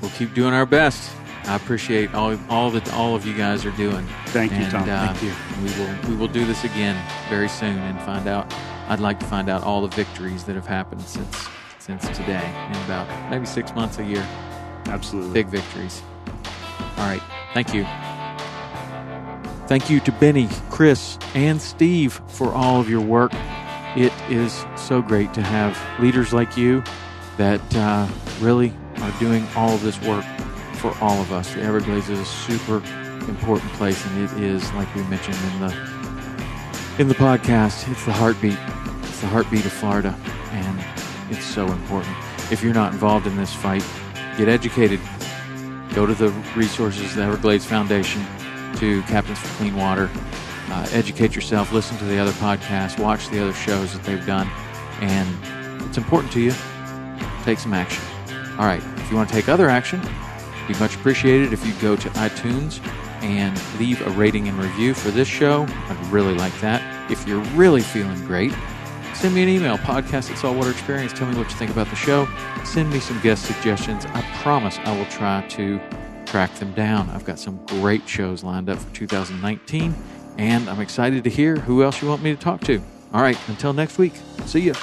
we'll keep doing our best. I appreciate all all that all of you guys are doing. thank you and, tom uh, thank you We will we will do this again very soon and find out. I'd like to find out all the victories that have happened since since today in about maybe six months, a year. absolutely Big victories. All right. Thank you. Thank you to Benny, Chris, and Steve for all of your work. It is so great to have leaders like you that uh, really are doing all of this work for all of us. The Everglades is a super important place, and it is, like we mentioned in the in the podcast, it's the heartbeat. It's the heartbeat of Florida, and it's so important. If you're not involved in this fight, get educated. Go to the resources, the Everglades Foundation, to Captains for Clean Water. Uh, educate yourself, listen to the other podcasts, watch the other shows that they've done, and it's important to you. Take some action. All right, if you want to take other action, be much appreciated if you go to iTunes and leave a rating and review for this show. I'd really like that. If you're really feeling great, send me an email, podcast at Saltwater Experience. Tell me what you think about the show. Send me some guest suggestions. I promise I will try to track them down. I've got some great shows lined up for 2019, and I'm excited to hear who else you want me to talk to. All right, until next week, see you.